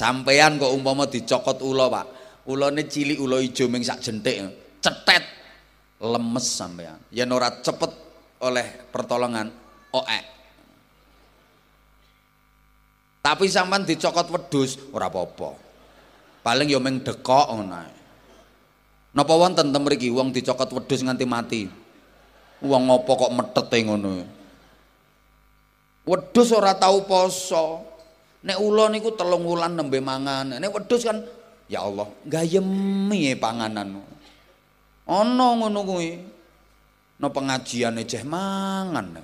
Sampean kok umpama dicokot ula, Pak. Ulane cilik ula ijo ming sak jentik. Cetet lemes sampean. Yen ora cepet oleh pertolongan oek. Tapi sampean dicokot wedhus ora apa-apa. Paling ya ming dekok ngono. Napa wonten ten mriki wong dicokot wedhus nganti mati? Wong ngopo kok metete ngono? Wedhus ora tau poso. Nek ula niku telung wulan nembe mangan. Nek wedhus kan ya Allah, gayemi panganan. Ana ngono kuwi. No pengajiane jeh mangan.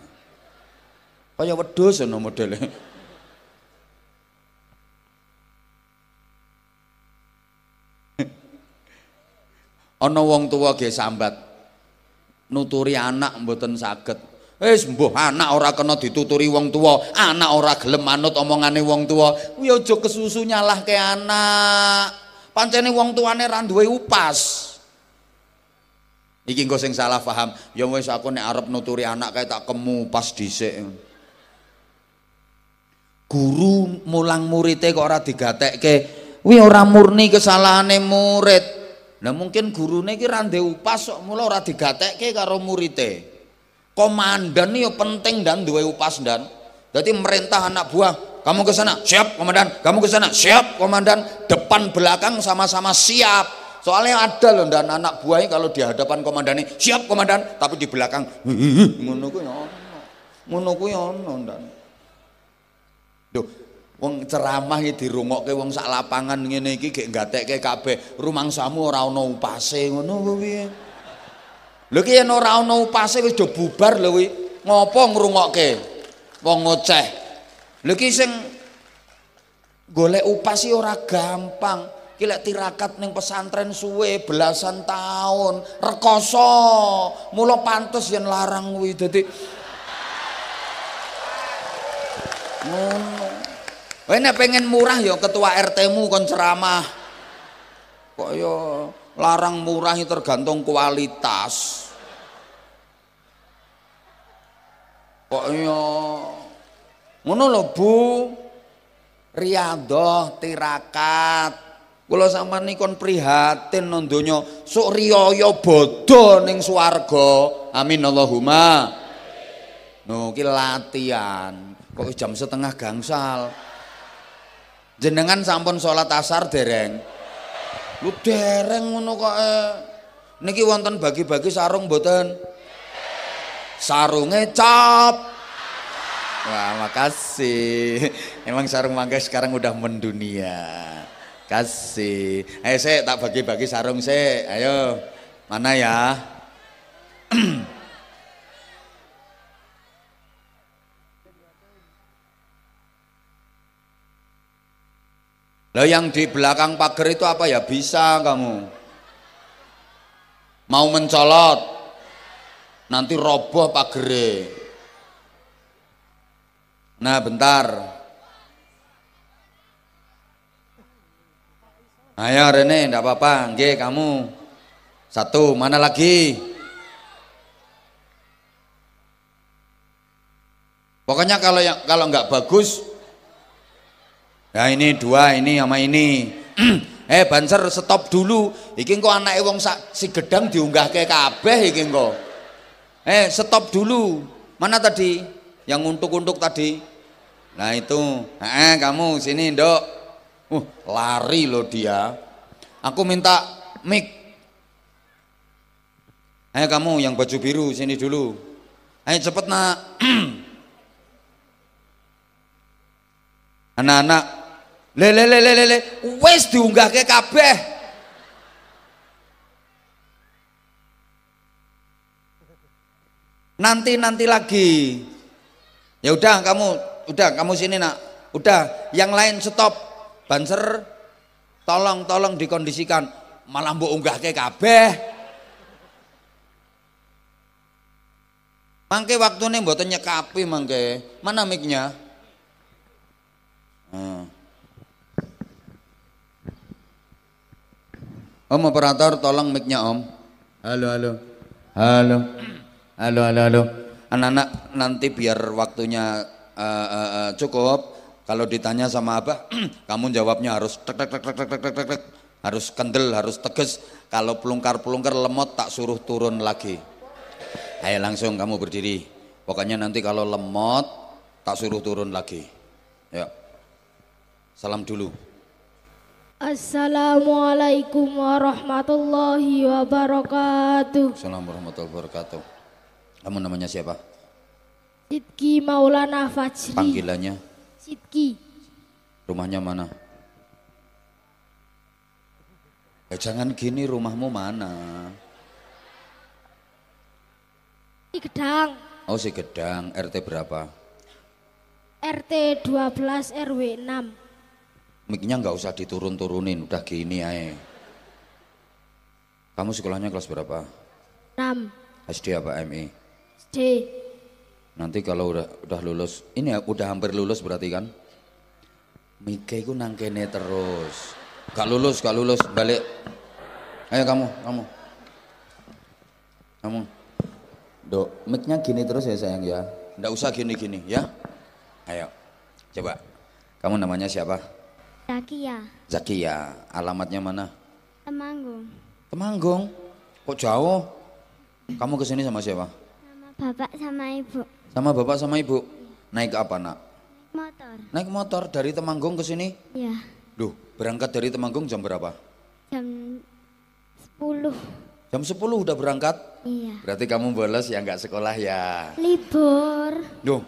Kaya wedhus ana modele. ana wong tuwa ge sambat nuturi anak mboten saged Wis mbuh anak ora kena dituturi wong tua, anak ora gelem manut omongane wong tua. Kuwi aja kesusu nyalahke anak. Pancene wong tuane ra duwe upas. Iki engko sing salah paham. Ya wis aku nek arep nuturi anak kae tak kemu pas dhisik. Guru mulang murite kok ora digatekke. Kuwi ora murni kesalahane murid. Lah mungkin gurune iki ra upas kok mula ora digatekke karo murite komandan ini penting dan dua upas dan jadi merintah anak buah kamu ke sana. Siap komandan. Kamu ke sana. Siap komandan. Depan belakang sama-sama siap. Soalnya ada loh dan anak buahnya kalau di hadapan komandan ini. Siap komandan. Tapi di belakang. Ngono kuwi ono. Ngono kuwi ono dan Duh, wong ceramah iki dirungokke wong sak lapangan ngene iki gek gatekke kabeh. Rumangsamu ora ono upase ngono kuwi Lho ki yen ora ana upase wis do bubar lho kuwi. Ngopo ngrungokke? Wong ngoceh. Ki sing golek upas ora gampang. Ki lek tirakat ning pesantren suwe belasan tahun, rekoso. Mula pantes yen larang kuwi dadi ngono. Pengen murah ya ketua RT-mu kon ceramah. Kok ya larang murah tergantung kualitas kok iya ngono lho Bu. Riadoh tirakat. Kula sampean nikon prihatin nang donya. Sok riyaya bodho ning swarga. Amin Allahumma. No ki latihan. Kok jam setengah gangsal? Jenengan sampun sholat asar dereng? Lu dereng ngono kok. Niki wonten bagi-bagi sarung mboten? Sarunge cap. Wah, makasih. Emang sarung mangga sekarang udah mendunia. Kasih. Ayo saya tak bagi-bagi sarung saya. Ayo. Mana ya? Lah yang di belakang pagar itu apa ya? Bisa kamu. Mau mencolot. Nanti roboh pagere. Nah, bentar. Ayo Rene, enggak apa-apa. Nggih, kamu. Satu, mana lagi? Pokoknya kalau yang kalau nggak bagus Ya ini dua, ini sama ini. eh banser stop dulu. Iki kok anak wong si gedang diunggah ke kabeh iki kok. Eh stop dulu. Mana tadi? Yang untuk-untuk tadi? Nah itu, eh kamu sini dok. Uh, lari loh dia. Aku minta mic. Ayo kamu yang baju biru sini dulu. Ayo cepet nak. Anak-anak, le le le le le le, wes diunggah ke kabeh. Nanti nanti lagi. Ya udah kamu, udah kamu sini nak. Udah, yang lain stop. Banser, tolong tolong dikondisikan. Malah mbok unggah ke kabeh. Mangke waktunya mboten nyekapi mangke. Mana miknya? Hmm. Om operator tolong miknya om. Halo halo. Halo. Halo halo halo anak-anak nanti biar waktunya uh, uh, uh, cukup kalau ditanya sama abah kamu jawabnya harus tek tek tek tek tek tek tek, tek. Harus kendel harus tegas. Kalau pelungkar-pelungkar lemot tak suruh turun lagi. Ayo langsung kamu berdiri. Pokoknya nanti kalau lemot tak suruh turun lagi. Ya. Salam dulu. Assalamualaikum warahmatullahi wabarakatuh. Assalamualaikum warahmatullahi wabarakatuh. Kamu namanya siapa? Sidki Maulana Fajri. Panggilannya? Sidki. Rumahnya mana? Eh jangan gini rumahmu mana? Di Gedang. Oh si Gedang, RT berapa? RT 12 RW 6. Miknya nggak usah diturun-turunin, udah gini aja. Kamu sekolahnya kelas berapa? 6. SD apa MI? SD. Nanti kalau udah udah lulus, ini ya, udah hampir lulus berarti kan? Mike itu nangkene terus. Gak lulus, gak lulus, balik. Ayo kamu, kamu. Kamu. Dok, mic-nya gini terus ya sayang ya. Nggak usah gini-gini ya. Ayo, coba. Kamu namanya siapa? Zakia, Zakia. Alamatnya mana? Temanggung. Temanggung. Kok jauh? Kamu ke sini sama siapa? Bapak sama ibu. Sama bapak sama ibu. Naik apa nak? Motor. Naik motor dari Temanggung ke sini. Ya, Duh, berangkat dari Temanggung jam berapa? jam 10. Jam 10 udah berangkat. Iya. Berarti kamu bolos ya nggak sekolah ya. Libur Duh,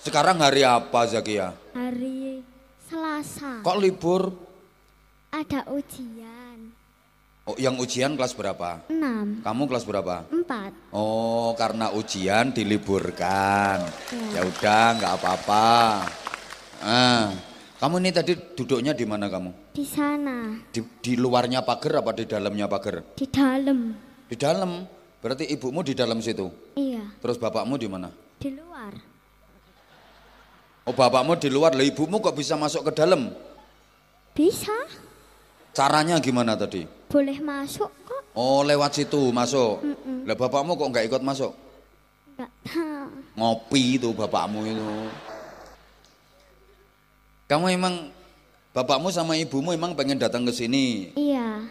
sekarang hari apa Zakia? hari Selasa. Kok libur? Ada ujian. Oh, yang ujian kelas berapa? 6, Kamu kelas berapa? 4. Oh, karena ujian diliburkan. Ya Ya. udah, nggak apa-apa. Ah, kamu ini tadi duduknya di mana kamu? Di sana, Di, di luarnya pagar apa di dalamnya pagar? di dalam. Di dalam. Berarti ibumu di dalam situ. Iya, Terus bapakmu di mana? di luar. Oh, bapakmu di luar. Lah ibumu kok bisa masuk ke dalam? Bisa? Caranya gimana tadi? Boleh masuk kok? Oh, lewat situ masuk. Mm-mm. Lah bapakmu kok nggak ikut masuk? Enggak. Ngopi itu bapakmu itu. Kamu emang bapakmu sama ibumu emang pengen datang ke sini, Iya,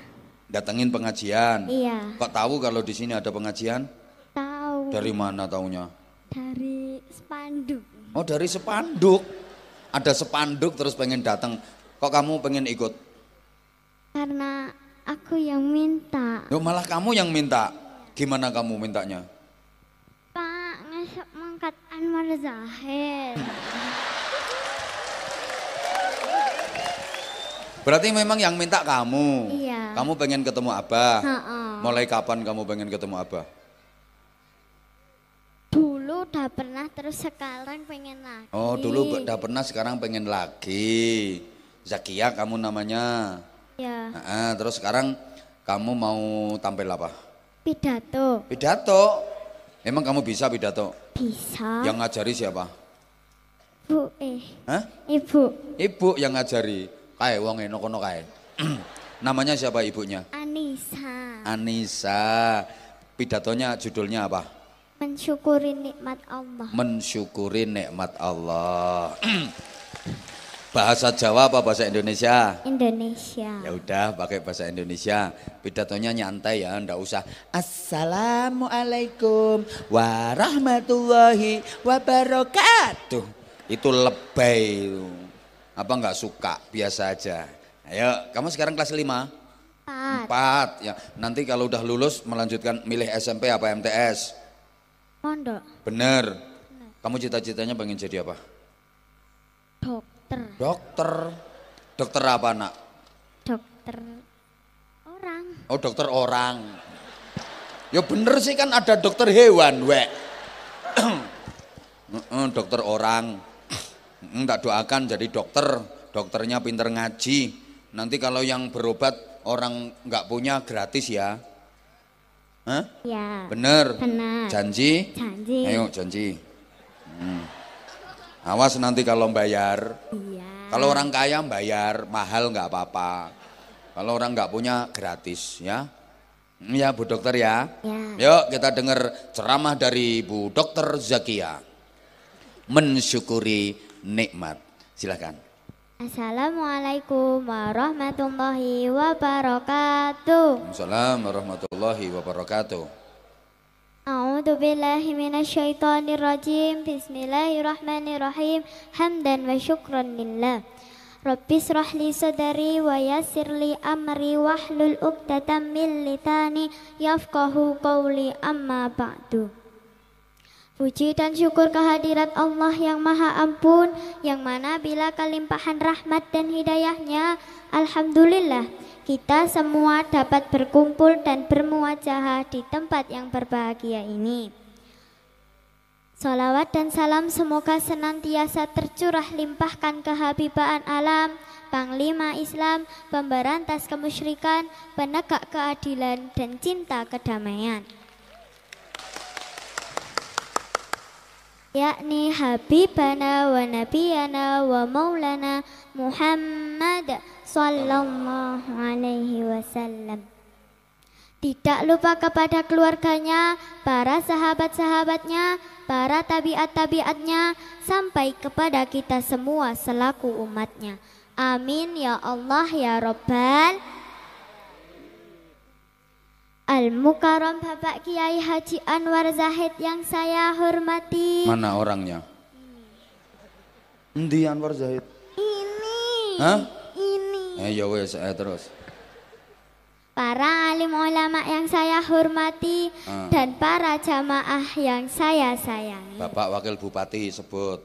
datengin pengajian. iya. Kok tahu kalau di sini ada pengajian? Tahu. Dari mana taunya? Dari spanduk. Oh, dari sepanduk. Ada sepanduk terus pengen datang. Kok kamu pengen ikut? Karena aku yang minta. Loh, malah kamu yang minta. Gimana kamu mintanya? Pak, ngesok mangkat Anwar Zahid. Berarti memang yang minta kamu. Iya. Kamu pengen ketemu Abah. Ha-ha. Mulai kapan kamu pengen ketemu Abah? Dulu udah pernah terus sekarang pengen lagi. Oh, dulu udah pernah sekarang pengen lagi. Zakia kamu namanya. Ya, Nah, terus sekarang kamu mau tampil apa? pidato. Pidato. Emang kamu bisa pidato? Bisa. Yang ngajari siapa? Bu eh, Hah? Ibu Ibu yang ngajari. Kae wong eno kono kae. Namanya siapa ibunya? Anissa. Anissa. Pidatonya judulnya apa? Mensyukuri nikmat Allah. Mensyukuri nikmat Allah. bahasa Jawa apa bahasa Indonesia? Indonesia. Ya udah pakai bahasa Indonesia. Pidatonya nyantai ya, ndak usah. Assalamualaikum warahmatullahi wabarakatuh. Itu lebay itu. Apa nggak suka? Biasa aja. Ayo, kamu sekarang kelas 5? Empat. Empat. Ya, nanti kalau udah lulus melanjutkan milih SMP apa MTS? Pondok. Bener. Kamu cita-citanya pengen jadi apa? Dokter. Dokter. Dokter apa nak? Dokter. Orang. Oh dokter orang. Ya bener sih kan ada dokter hewan, wek. Dokter orang. Tak doakan jadi dokter. Dokternya pinter ngaji. Nanti kalau yang berobat orang nggak punya gratis ya. Hah? Ya. Bener. Benar. Janji? Janji. Ayo janji. Hmm. Awas nanti kalau bayar. Iya. Kalau orang kaya bayar, mahal nggak apa-apa. Kalau orang nggak punya gratis ya. Ya Bu Dokter ya. Ya. Yuk kita dengar ceramah dari Bu Dokter Zakia. Mensyukuri nikmat. Silakan. Assalamualaikum warahmatullahi wabarakatuh. Assalamualaikum warahmatullahi wabarakatuh. A'udzu billahi minasyaitonir rajim. Bismillahirrahmanirrahim. Hamdan wa syukran lillah. Rabbi israh li sadri wa yassir li amri wahlul 'uqdatam min lisani yafqahu qawli amma ba'du. Puji dan syukur kehadirat Allah yang maha ampun Yang mana bila kelimpahan rahmat dan hidayahnya Alhamdulillah kita semua dapat berkumpul dan bermuajahah di tempat yang berbahagia ini. Salawat dan salam semoga senantiasa tercurah limpahkan kehabibaan alam Panglima Islam, pemberantas kemusyrikan, penegak keadilan dan cinta kedamaian. Yakni Habibana wa Nabiyana wa Maulana Muhammad sallallahu alaihi wasallam. Tidak lupa kepada keluarganya, para sahabat-sahabatnya, para tabiat-tabiatnya, sampai kepada kita semua selaku umatnya. Amin ya Allah ya Rabbal Al-Mukarram Bapak Kiai Haji Anwar Zahid yang saya hormati. Mana orangnya? Endi Anwar Zahid? Ini. Hah? Eh ya wes, eh, terus. Para alim ulama yang saya hormati Ah. dan para jamaah yang saya sayangi. Bapak Wakil Bupati sebut.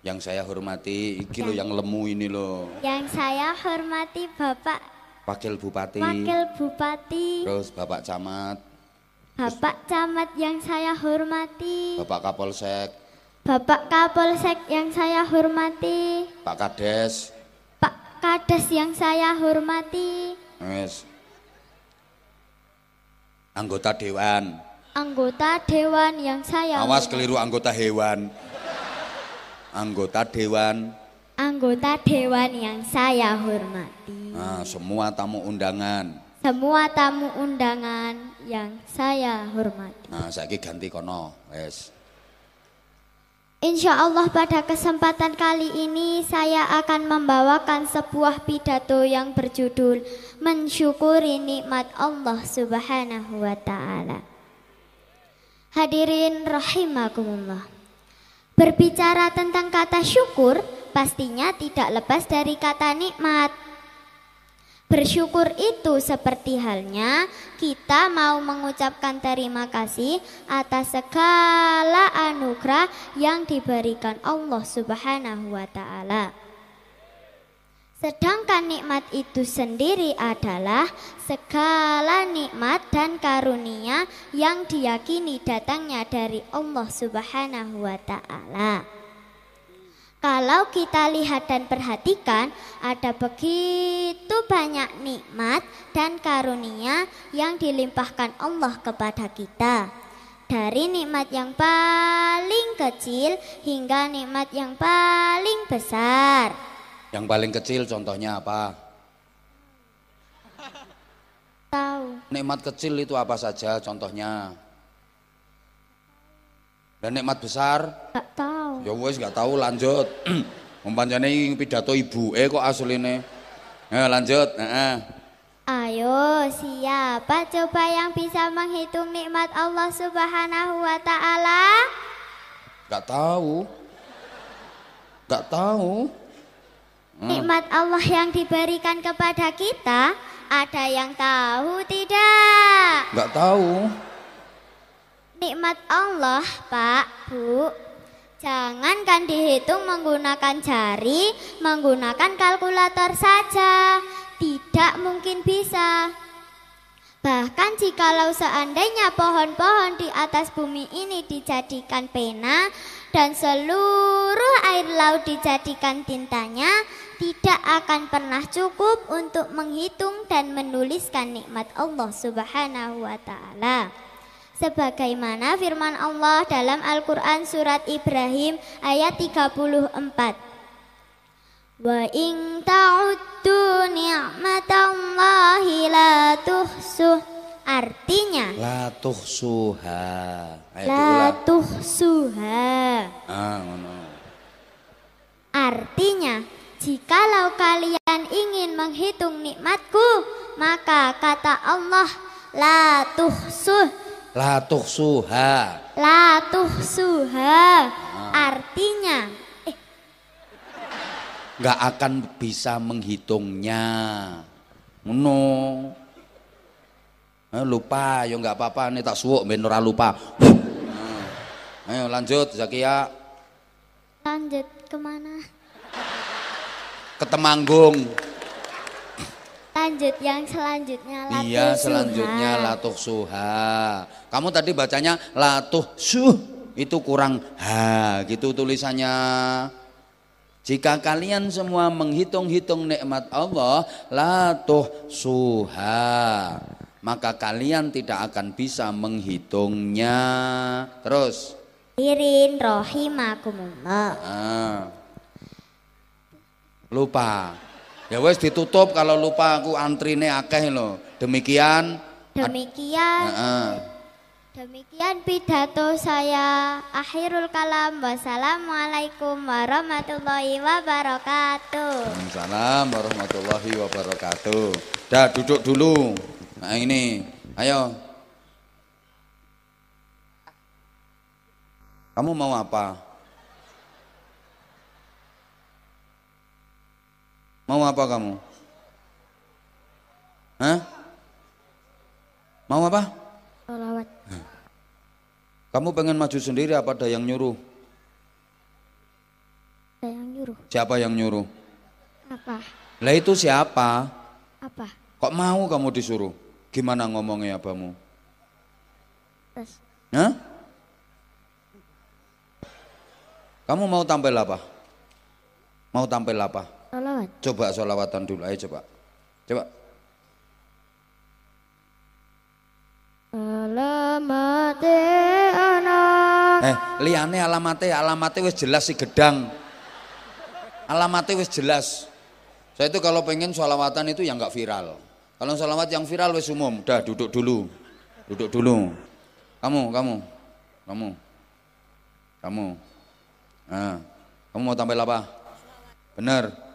Yang saya hormati, iki lo yang lemu ini lo. Yang saya hormati Bapak Wakil Bupati. Wakil Bupati, Terus Bapak Camat, Bapak Camat yang saya hormati, Bapak Kapolsek, Bapak Kapolsek yang saya hormati, Pak Kades. Kades yang saya hormati, Wes. Anggota dewan. anggota dewan yang saya Awas hormati. keliru anggota hewan. Anggota dewan. anggota dewan yang saya hormati. Nah, semua tamu undangan. Semua tamu undangan yang saya hormati. Nah, saiki ganti kono. Wes. Insya Allah pada kesempatan kali ini saya akan membawakan sebuah pidato yang berjudul Mensyukuri Nikmat Allah Subhanahu wa Ta'ala. Hadirin rahimakumullah. Berbicara tentang kata syukur, pastinya tidak lepas dari kata nikmat. Bersyukur itu seperti halnya kita mau mengucapkan terima kasih atas segala anugerah yang diberikan Allah Subhanahu wa taala. Sedangkan nikmat itu sendiri adalah segala nikmat dan karunia yang diyakini datangnya dari Allah Subhanahu wa taala. Kalau kita lihat dan perhatikan, ada begitu banyak nikmat dan karunia yang dilimpahkan Allah kepada kita. Dari nikmat yang paling kecil hingga nikmat yang paling besar. Yang paling kecil contohnya apa? Tahu? Nikmat kecil itu apa saja contohnya? Dan nikmat besar? Gak tahu. Ya wes gak tahu lanjut. Umpamane iki pidato ibu eh kok asline. Ya lanjut. Heeh. Ayo, siapa coba yang bisa menghitung nikmat Allah Subhanahu wa taala? Gak tahu. Gak tahu. Nikmat Allah yang diberikan kepada kita, ada yang tahu tidak? Gak tahu. Nikmat Allah, Pak, Bu. Jangankan dihitung menggunakan jari, menggunakan kalkulator saja. Tidak mungkin bisa. Bahkan jikalau seandainya pohon-pohon di atas bumi ini dijadikan pena dan seluruh air laut dijadikan tintanya, tidak akan pernah cukup untuk menghitung dan menuliskan nikmat Allah Subhanahu wa taala. Sebagaimana firman Allah dalam Al-Qur'an surat Ibrahim ayat 34. Wa in ta'uddu ni'matallahi la tuhsuh. Artinya La tuhsuha. Ayo la tuhsuha. Ah, ngono. Artinya, jikalau kalian ingin menghitung nikmatku, maka kata Allah, la tuhsuh, La tuhsuha. la tuhsuha. Artinya, eh, Gak akan bisa menghitungnya. Ngono. Eh, lupa, ya nggak apa-apa, ini tak suwuk, ben ora lupa. Nah, Ayo lanjut, Zakia. lanjut ke mana? Ke Temanggung. Lanjut yang selanjutnya, la Iya, selanjutnya latuh suha. Kamu tadi bacanya latuh suh. Itu kurang ha, gitu tulisannya. Jika kalian semua menghitung-hitung nikmat Allah, latuh suha. Maka kalian tidak akan bisa menghitungnya. Terus. Irin rohimakumullah. Ah. Lupa. Ya wes ditutup kalau lupa aku antrine akeh loh. Demikian Demikian Heeh. Demikian pidato saya akhirul kalam wassalamualaikum warahmatullahi wabarakatuh Waalaikumsalam warahmatullahi wabarakatuh. Dah duduk dulu. Nah ini, ayo. Kamu mau apa? Mau apa kamu? Hah? Mau apa? Salawat. Kamu pengen maju sendiri apa ada yang nyuruh? Saya yang nyuruh Siapa yang nyuruh? Apa? Lah itu siapa? Apa? Kok mau kamu disuruh? Gimana ngomongnya abamu? Terus Hah? Kamu mau tampil apa? Mau tampil apa? Salawat Coba sholawatan dulu, ayo coba. Coba. Alamat anak. Eh, liane alamatnya, alamatnya wis jelas si gedang. Alamatnya wis jelas. Saya itu kalau pengen sholawatan itu yang nggak viral. Kalau sholawat yang viral wis umum, udah duduk dulu. Duduk dulu. Kamu, kamu, kamu, kamu. Nah, kamu mau tampil apa? Bener.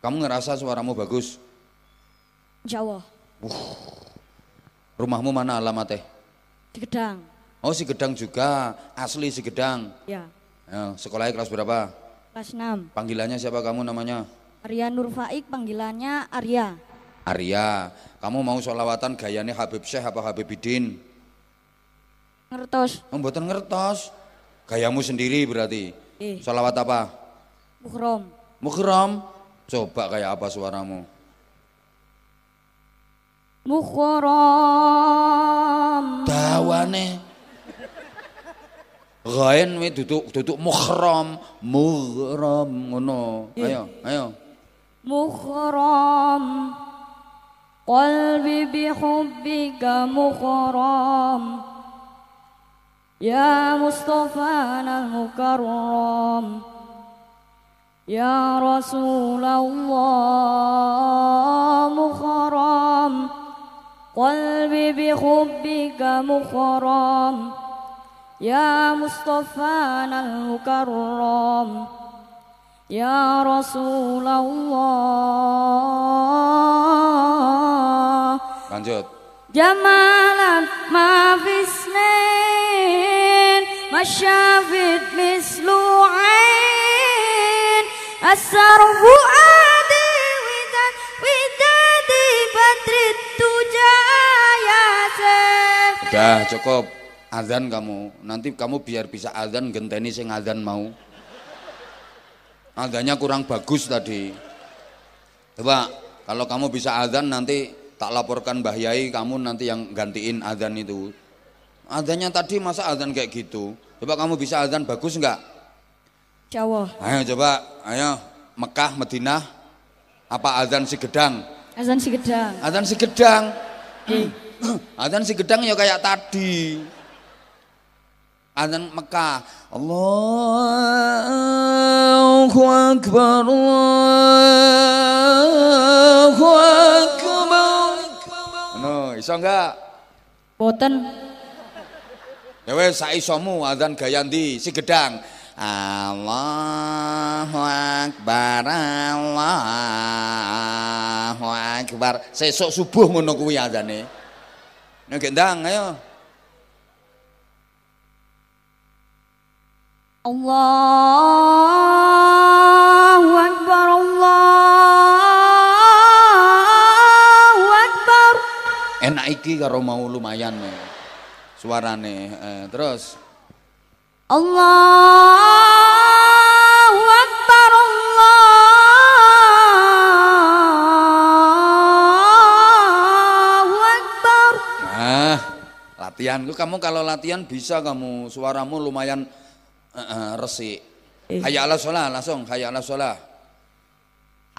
Kamu ngerasa suaramu bagus. Insya Allah. Rumahmu mana alamatnya? Di Gedang. Oh si Gedang juga, asli si Gedang. Ya. Ya, sekolahnya kelas berapa? Kelas 6. Panggilannya siapa kamu namanya? Arya Nur Faik panggilannya Arya. Arya. Kamu mau sholawatan gayanya Habib Syekh apa Habibidin? Ngertos. Oh, ngertos. Gayamu sendiri berarti. Eh. Sholawat apa? Bukhrom. Mukhram. Coba kayak apa suaramu? Bukhrom. Dawane. Gaen we duduk duduk mukhram, mughram ngono. Ayo, ayo. Mukhrom. Qalbi bihubbika mukhrom. Ya Mustafa al-Mukarram. Ya Rasulullah mukhram. قلبي بحبك مخرم يا مصطفانا المكرم يا رسول الله Lanjut. جمالا ما في سنين ما شافت مثل عين Udah cukup azan kamu. Nanti kamu biar bisa azan genteni sing azan mau. Azannya kurang bagus tadi. Coba kalau kamu bisa azan nanti tak laporkan Mbah Yai kamu nanti yang gantiin azan itu. Azannya tadi masa azan kayak gitu. Coba kamu bisa azan bagus enggak? Jawa Ayo coba, ayo Mekah, Madinah, apa azan si gedang? Azan si gedang Azan si gedang. Azan si gedang ya kayak tadi. Azan Mekah. Allahu Akbar. Allahu Akbar. No, iso enggak? Boten Ya wes saisomu azan gaya ndi si gedang. Allahu Akbar Allahu Akbar. Sesuk subuh ngono kuwi azane. Nek gendang ayo. Allahu Akbar Allahu Akbar. Enak iki karo mau lumayan nih suarane. Eh, terus Allahu Akbar Allahu Akbar. Nah latihan kamu kalau latihan bisa kamu. Suaramu lumayan eh, eh, resik. Hayya ala sholah langsung. Hayya ala sholah.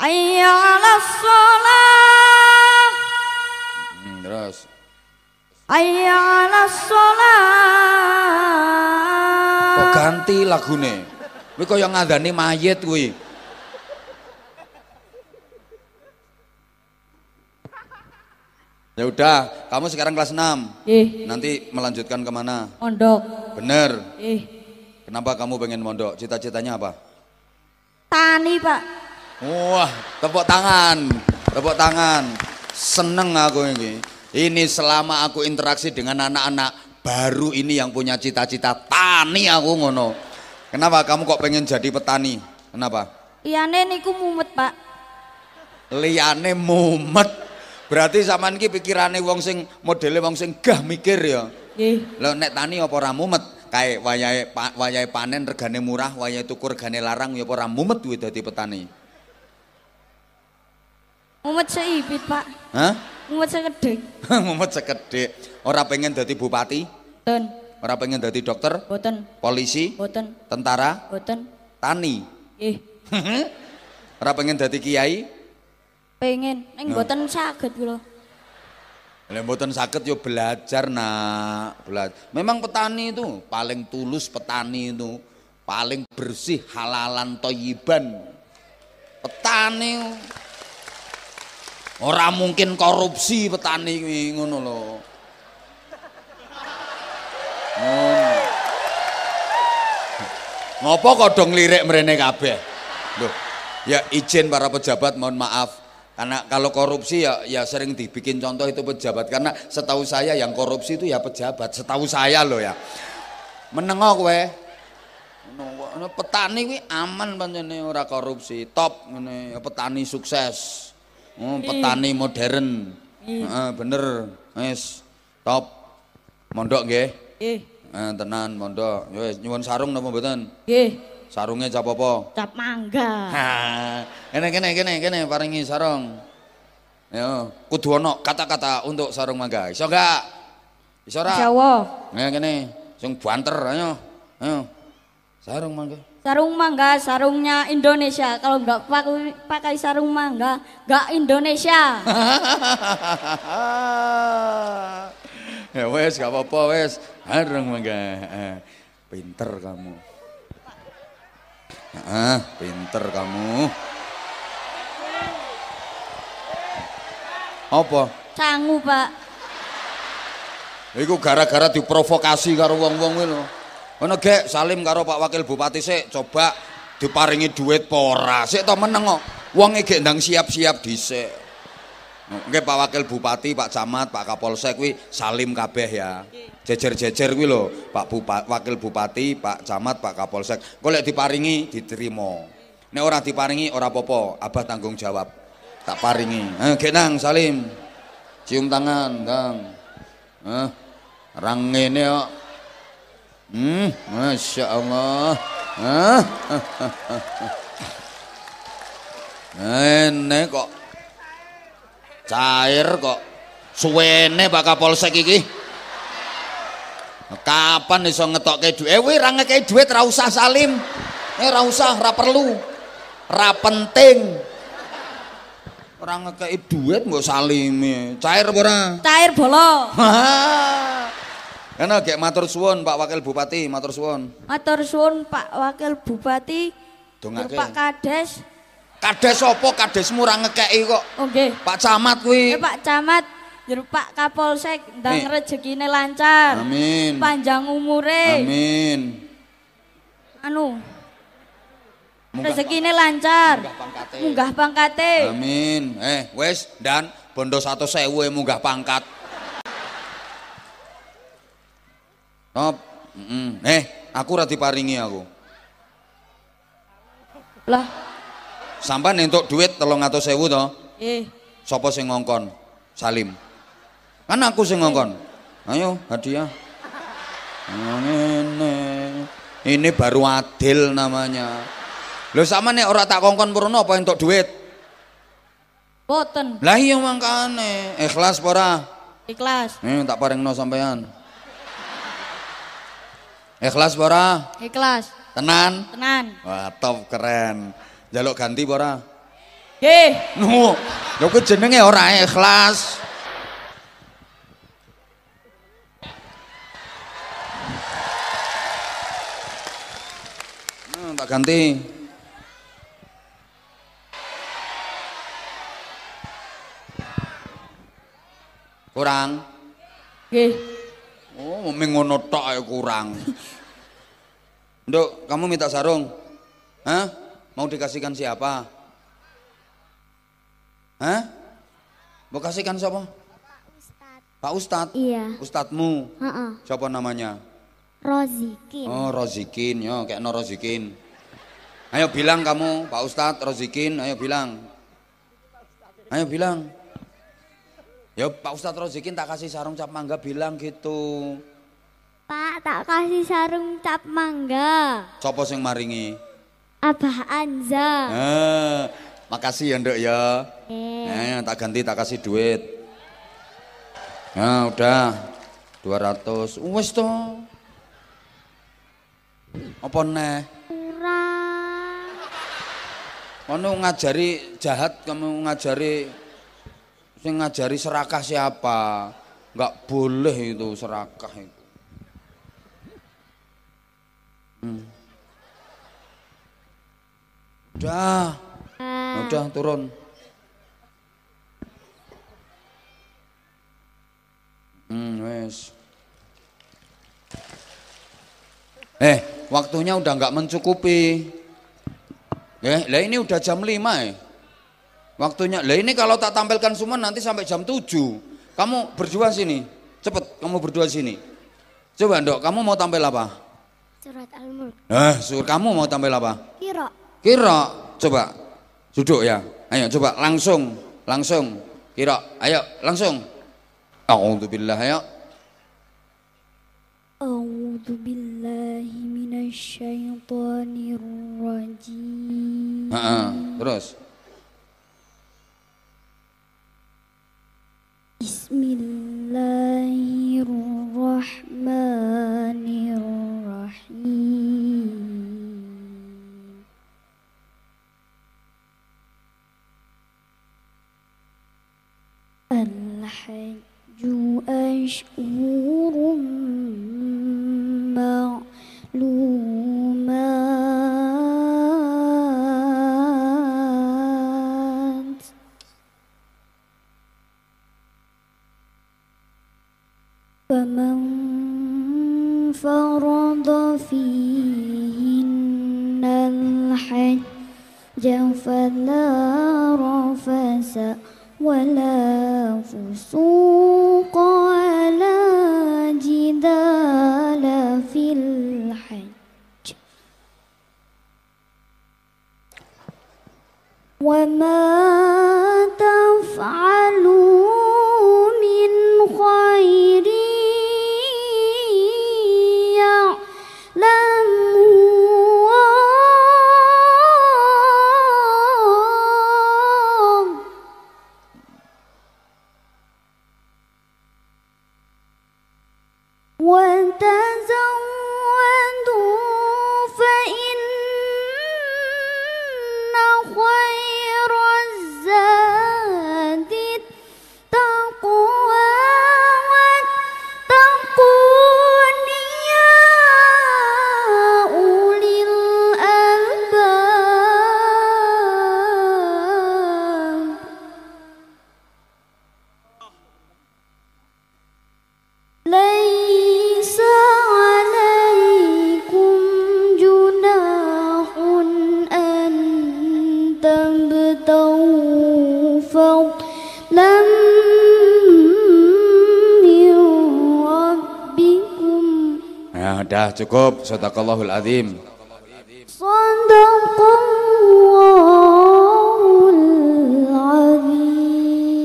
Hayya 'alas shalah hmm, terus. Hayya 'alas shalah kok ganti lagune. Kuwi kaya ngandani mayit kuwi. Ya udah kamu sekarang kelas 6 Ih, nanti melanjutkan ke mana? Mondok. Bener. Ih, kenapa kamu pengen mondok? Cita-citanya apa? Tani pak. Wah tepuk tangan. Tepuk tangan. Seneng aku ini. Ini selama aku interaksi dengan anak-anak baru ini yang punya cita-cita tani aku ngono. Kenapa kamu kok pengen jadi petani? Kenapa? Liyane niku mumet pak. Liyane mumet. Berarti zaman iki pikirane wong sing modele wong sing gah mikir ya? Lho nek tani apa ora mumet? Kae wayahe pa, wayahe panen regane murah, wayahe tuku regane larang ya ora mumet kuwi dadi petani. mumet seibit pak. Hah? Mumet sekedek mumet sekedhik. Ora pengen dadi bupati, Boten, ora pengen dadi dokter, boten, polisi, boten, tentara, boten. Tani. Ih, Ora pengen dadi kiai, pengen. Neng boten saged kula. Lah mboten saged yo belajar nak, belajar. Memang petani itu paling tulus petani itu. Paling bersih halalan toyiban. Petani ora mungkin korupsi petani kuwi ngono lho. Ngono. Ngopo kodong lirik mrene kabeh? Loh, ya izin para pejabat mohon maaf. Karena kalau korupsi ya ya sering dibikin contoh itu pejabat. Karena setahu saya yang korupsi itu ya pejabat. Setahu saya loh ya. Menengok kowe. Petani kuwi aman pancene ora korupsi. Top ngene petani sukses oh, petani modern Heeh, bener wis top mondok nggih Ih, eh, tenan mondok Ya wis nyuwun sarung napa mboten ih, sarungnya cap apa cap mangga Hah, kene kene kene kene paringi sarung. Yo, kudu ono kata-kata untuk sarung mangga. Iso enggak? Iso ora? Jawa Ya kene, sing banter ayo. Ayo. Sarung mangga. Sarung mangga, sarungnya Indonesia. Kalau nggak pakai pakai sarung mangga, nggak Indonesia. ya wes, gak apa-apa wes. Sarung mangga. Eh, Pinter kamu. Ah, pinter kamu. Apa? Sangu pak. Iku gara-gara diprovokasi karo wong-wong kuwi lho. Ngono gek salim karo Pak Wakil Bupati sik coba diparingi duit apa ora. Sik to meneng kok. Wonge gek ndang siap-siap dhisik. Nggih Pak Wakil Bupati, Pak Camat, Pak Kapolsek kuwi salim kabeh ya. Jejer-jejer kuwi lho, Pak Bupa, Wakil Bupati, Pak Camat, Pak Kapolsek. Kok lek diparingi diterima. Nek ora diparingi ora apa-apa, Abah tanggung jawab. Tak paringi. Eh, genang Salim. Cium tangan, Kang. Eh, rang ngene kok. Hmm, Masya Allah. Hah? Ini kok cair kok suwene Pak Kapolsek iki. Kapan iso ngetokke dhuwit? Eh kuwi ra ngekeki dhuwit ra usah Salim. Eh ra usah, ra perlu. Ra penting. Ora ngekeki dhuwit mbok Salime. Cair apa ora? Cair bolo. Karena gek matur suwun Pak Wakil Bupati, matur suwun. Matur suwun Pak Wakil Bupati. Dongake. Pak Kades. Kades apa? Kadesmu ora ngekeki kok. Oh nggih. Pak Camat kuwi. Pak Camat, jero Pak Kapolsek ndang rezekine lancar. Amin. Panjang umure. Amin. Anu, rezekine lancar. munggah pangkate. Munggah pangkate. Amin. Eh, wes dan bondo 100.000 e munggah pangkat. Top. Mm Eh, aku ora diparingi aku. Lah, Sampan entuk duit 300.000 to. eh Sapa sing ngongkon? Salim. Kan aku sing ngongkon. Ayo, hadiah. Ngene. Ini baru adil namanya. Lho sama nek ora tak kongkon purno apa entuk duit? boten Lah iya mangkane. Ikhlas apa ora? ikhlas. Eh, tak paringno sampean. Ikhlas apa ora? Ikhlas. Tenan? Tenan. Wah, top keren. Jaluk ganti apa ora? Nggih. No. Lho kuwi jenenge ora ikhlas. Nah, tak ganti. Kurang. Nggih. Oh, mung ngono tok ae kurang. Nduk, kamu minta sarung? Hah? Mau dikasihkan siapa? Hah? Mau kasihkan siapa? Pak Ustadz. Iya. Ustadzmu. Heeh. Siapa namanya? Rozikin. Oh, Rozikin. Yo, kayak no Rozikin. Ayo bilang kamu, Pak Ustadz Rozikin, ayo bilang. Ayo bilang. Ya Pak Ustadz Rozikin tak kasih sarung cap mangga bilang gitu. Pak, tak kasih sarung cap mangga. Sopo sing maringi? Abah Anza. Ah, makasih ya nduk ya. Eh. Eh, tak ganti tak kasih duit. Nah, udah. 200. Wes to. Apa neh? Kurang. Kamu ngajari jahat, kamu ngajari sing ngajari serakah siapa? Enggak boleh itu serakah itu. Hmm. Udah, Ah, udah turun. Hmm, wes. Eh, waktunya udah nggak mencukupi. Ya, lah ini udah jam 5 ya. Waktunya. Lah ini kalau tak tampilkan semua nanti sampai jam 7. Kamu berdua sini. Cepet, kamu berdua sini. Coba, Dok, kamu mau tampil apa? surat Al-Mulk. Eh, sur kamu mau tampil apa? Kira. Kira, coba. Duduk ya. Ayo coba langsung, langsung. Kira, ayo langsung. A'udzubillah ya. A'udzu billahi minasyaitonir بسم الله الرحمن الرحيم. الحج أشهر Sudah cukup. Sadaqallahul azim.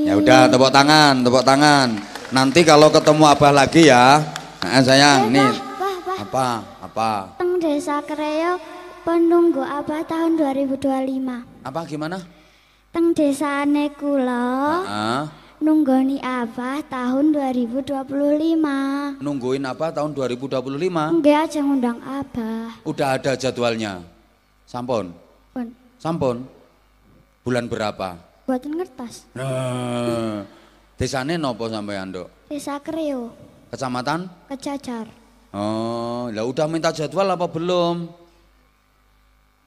Ya udah tepuk tangan, tepuk tangan. Nanti kalau ketemu Abah lagi ya. Nah, sayang, nih. Apa? Apa? Teng Desa Kereyo penunggu Abah tahun 2025. Apa gimana? Teng Desa Nekulo uh -uh. Nunggoni Abah tahun 2025 nungguin apa tahun 2025? Nggih aja ngundang Abah. Udah ada jadwalnya. Sampun. Pun Sampun. Bulan berapa? buatan ngertas. Nah, desane nopo sampean, Dok? Desa Kreo Kecamatan? kecacar. Oh, lah udah minta jadwal apa belum?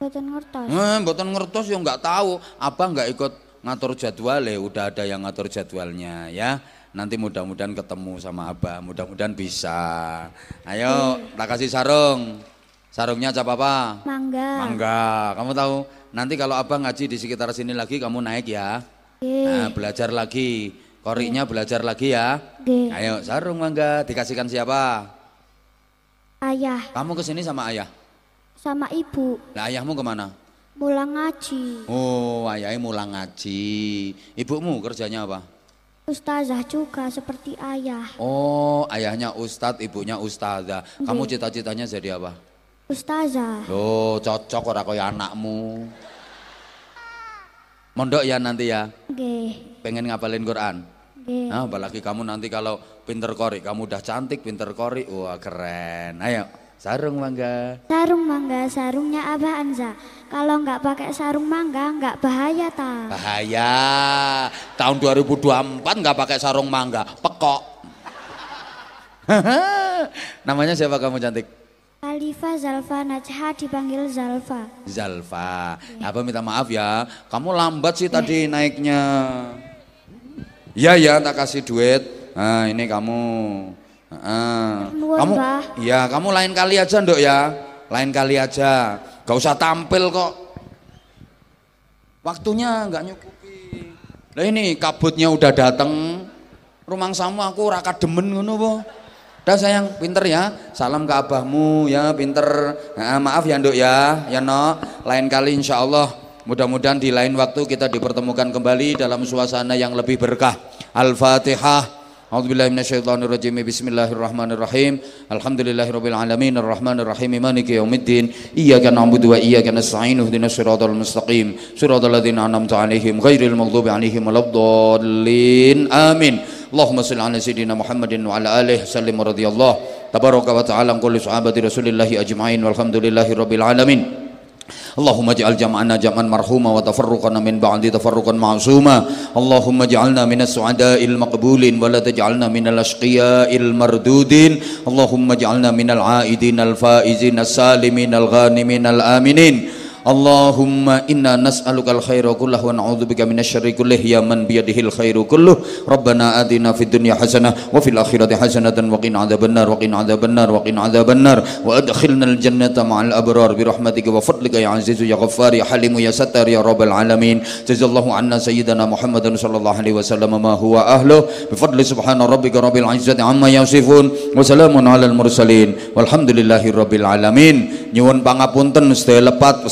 Buatan ngertas. Eh, mboten ngertos ya nggak tahu. Apa nggak ikut ngatur jadwal ya? Udah ada yang ngatur jadwalnya ya. Nanti mudah-mudahan ketemu sama Abah, mudah-mudahan bisa. Ayo, tak kasih sarung. Sarungnya cap apa? Mangga. Mangga. Kamu tahu, nanti kalau Abah ngaji di sekitar sini lagi kamu naik ya. Nah, belajar lagi. Koriknya belajar lagi ya. Ayo, sarung mangga dikasihkan siapa? Ayah Kamu ke sini sama ayah. sama ibu Lah ayahmu ke mana? mulang ngaji. Oh, ayahnya mulang ngaji. Ibumu kerjanya apa? Ustazah juga seperti ayah. Oh, ayahnya ustadz, ibunya ustazah. Kamu cita-citanya jadi apa? Ustazah. Loh, cocok ora kaya anakmu. Mondok ya nanti ya, Nggih. pengen ngapalin Quran. Nggih. Nah, apalagi kamu nanti kalau pinter korik, kamu udah cantik, pinter korik, wah keren. Ayo, sarung mangga. Sarung mangga, sarungnya Abah Anza. Kalau nggak pakai sarung mangga, nggak bahaya ta. Bahaya. Tahun 2024 nggak pakai sarung mangga, pekok. Namanya siapa kamu cantik? Alifa Zalfa Najha dipanggil Zalfa. Zalfa. Apa minta maaf ya, kamu lambat sih tadi naiknya. Iya ya, tak kasih duit. Nah, ini kamu. Nuwun, kamu, Mbah. ya kamu lain kali aja ndok ya, lain kali aja. Gak usah tampil kok. Waktunya nggak nyukupi. Nah ini kabutnya udah dateng. Rumang samu aku raka demen ngono po. Dah sayang, pinter ya. Salam ke abahmu ya, pinter. Nah, maaf ya nduk ya, ya no. Lain kali insya Allah mudah-mudahan di lain waktu kita dipertemukan kembali dalam suasana yang lebih berkah. Al-Fatihah. أعوذ بالله من الشيطان الرجيم. بسم الله الرحمن الرحيم. الحمد لله رب العالمين. الرحمن الرحيم. مالك يوم الدين. إياك نعبد وإياك نستعين. اهدنا الصراط المستقيم. صراط الذين أنعمت عليهم غير المغضوب عليهم ولا الضالين. آمين. اللهم صل على سيدنا محمد وعلى آله وسلم. رضي الله تبارك وتعالى عن كل صحابة رسول الله أجمعين. والحمد لله رب العالمين. اللهم اجعل جمعنا جمعا مرحوما وتفرقنا من بعد تفرقا معصوما اللهم اجعلنا من السعداء المقبولين ولا تجعلنا من الاشقياء المردودين اللهم اجعلنا من العائدين الفائزين السالمين الغانمين الامنين اللهم انا نسالك الخير كله ونعوذ بك من الشر كله يا من بيده الخير كله ربنا اتنا في الدنيا حسنه وفي الاخره حسنه وقنا عذاب النار وقنا عذاب النار وقنا عذاب النار وادخلنا الجنه مع الابرار برحمتك وفضلك يا عزيز يا غفار يا حليم يا ستار يا رب العالمين جزا الله عنا سيدنا محمد صلى الله عليه وسلم ما هو اهله بفضل سبحان ربك رب العزه عما يصفون وسلام على المرسلين والحمد لله رب العالمين nyuwun pangapunten sedaya lepat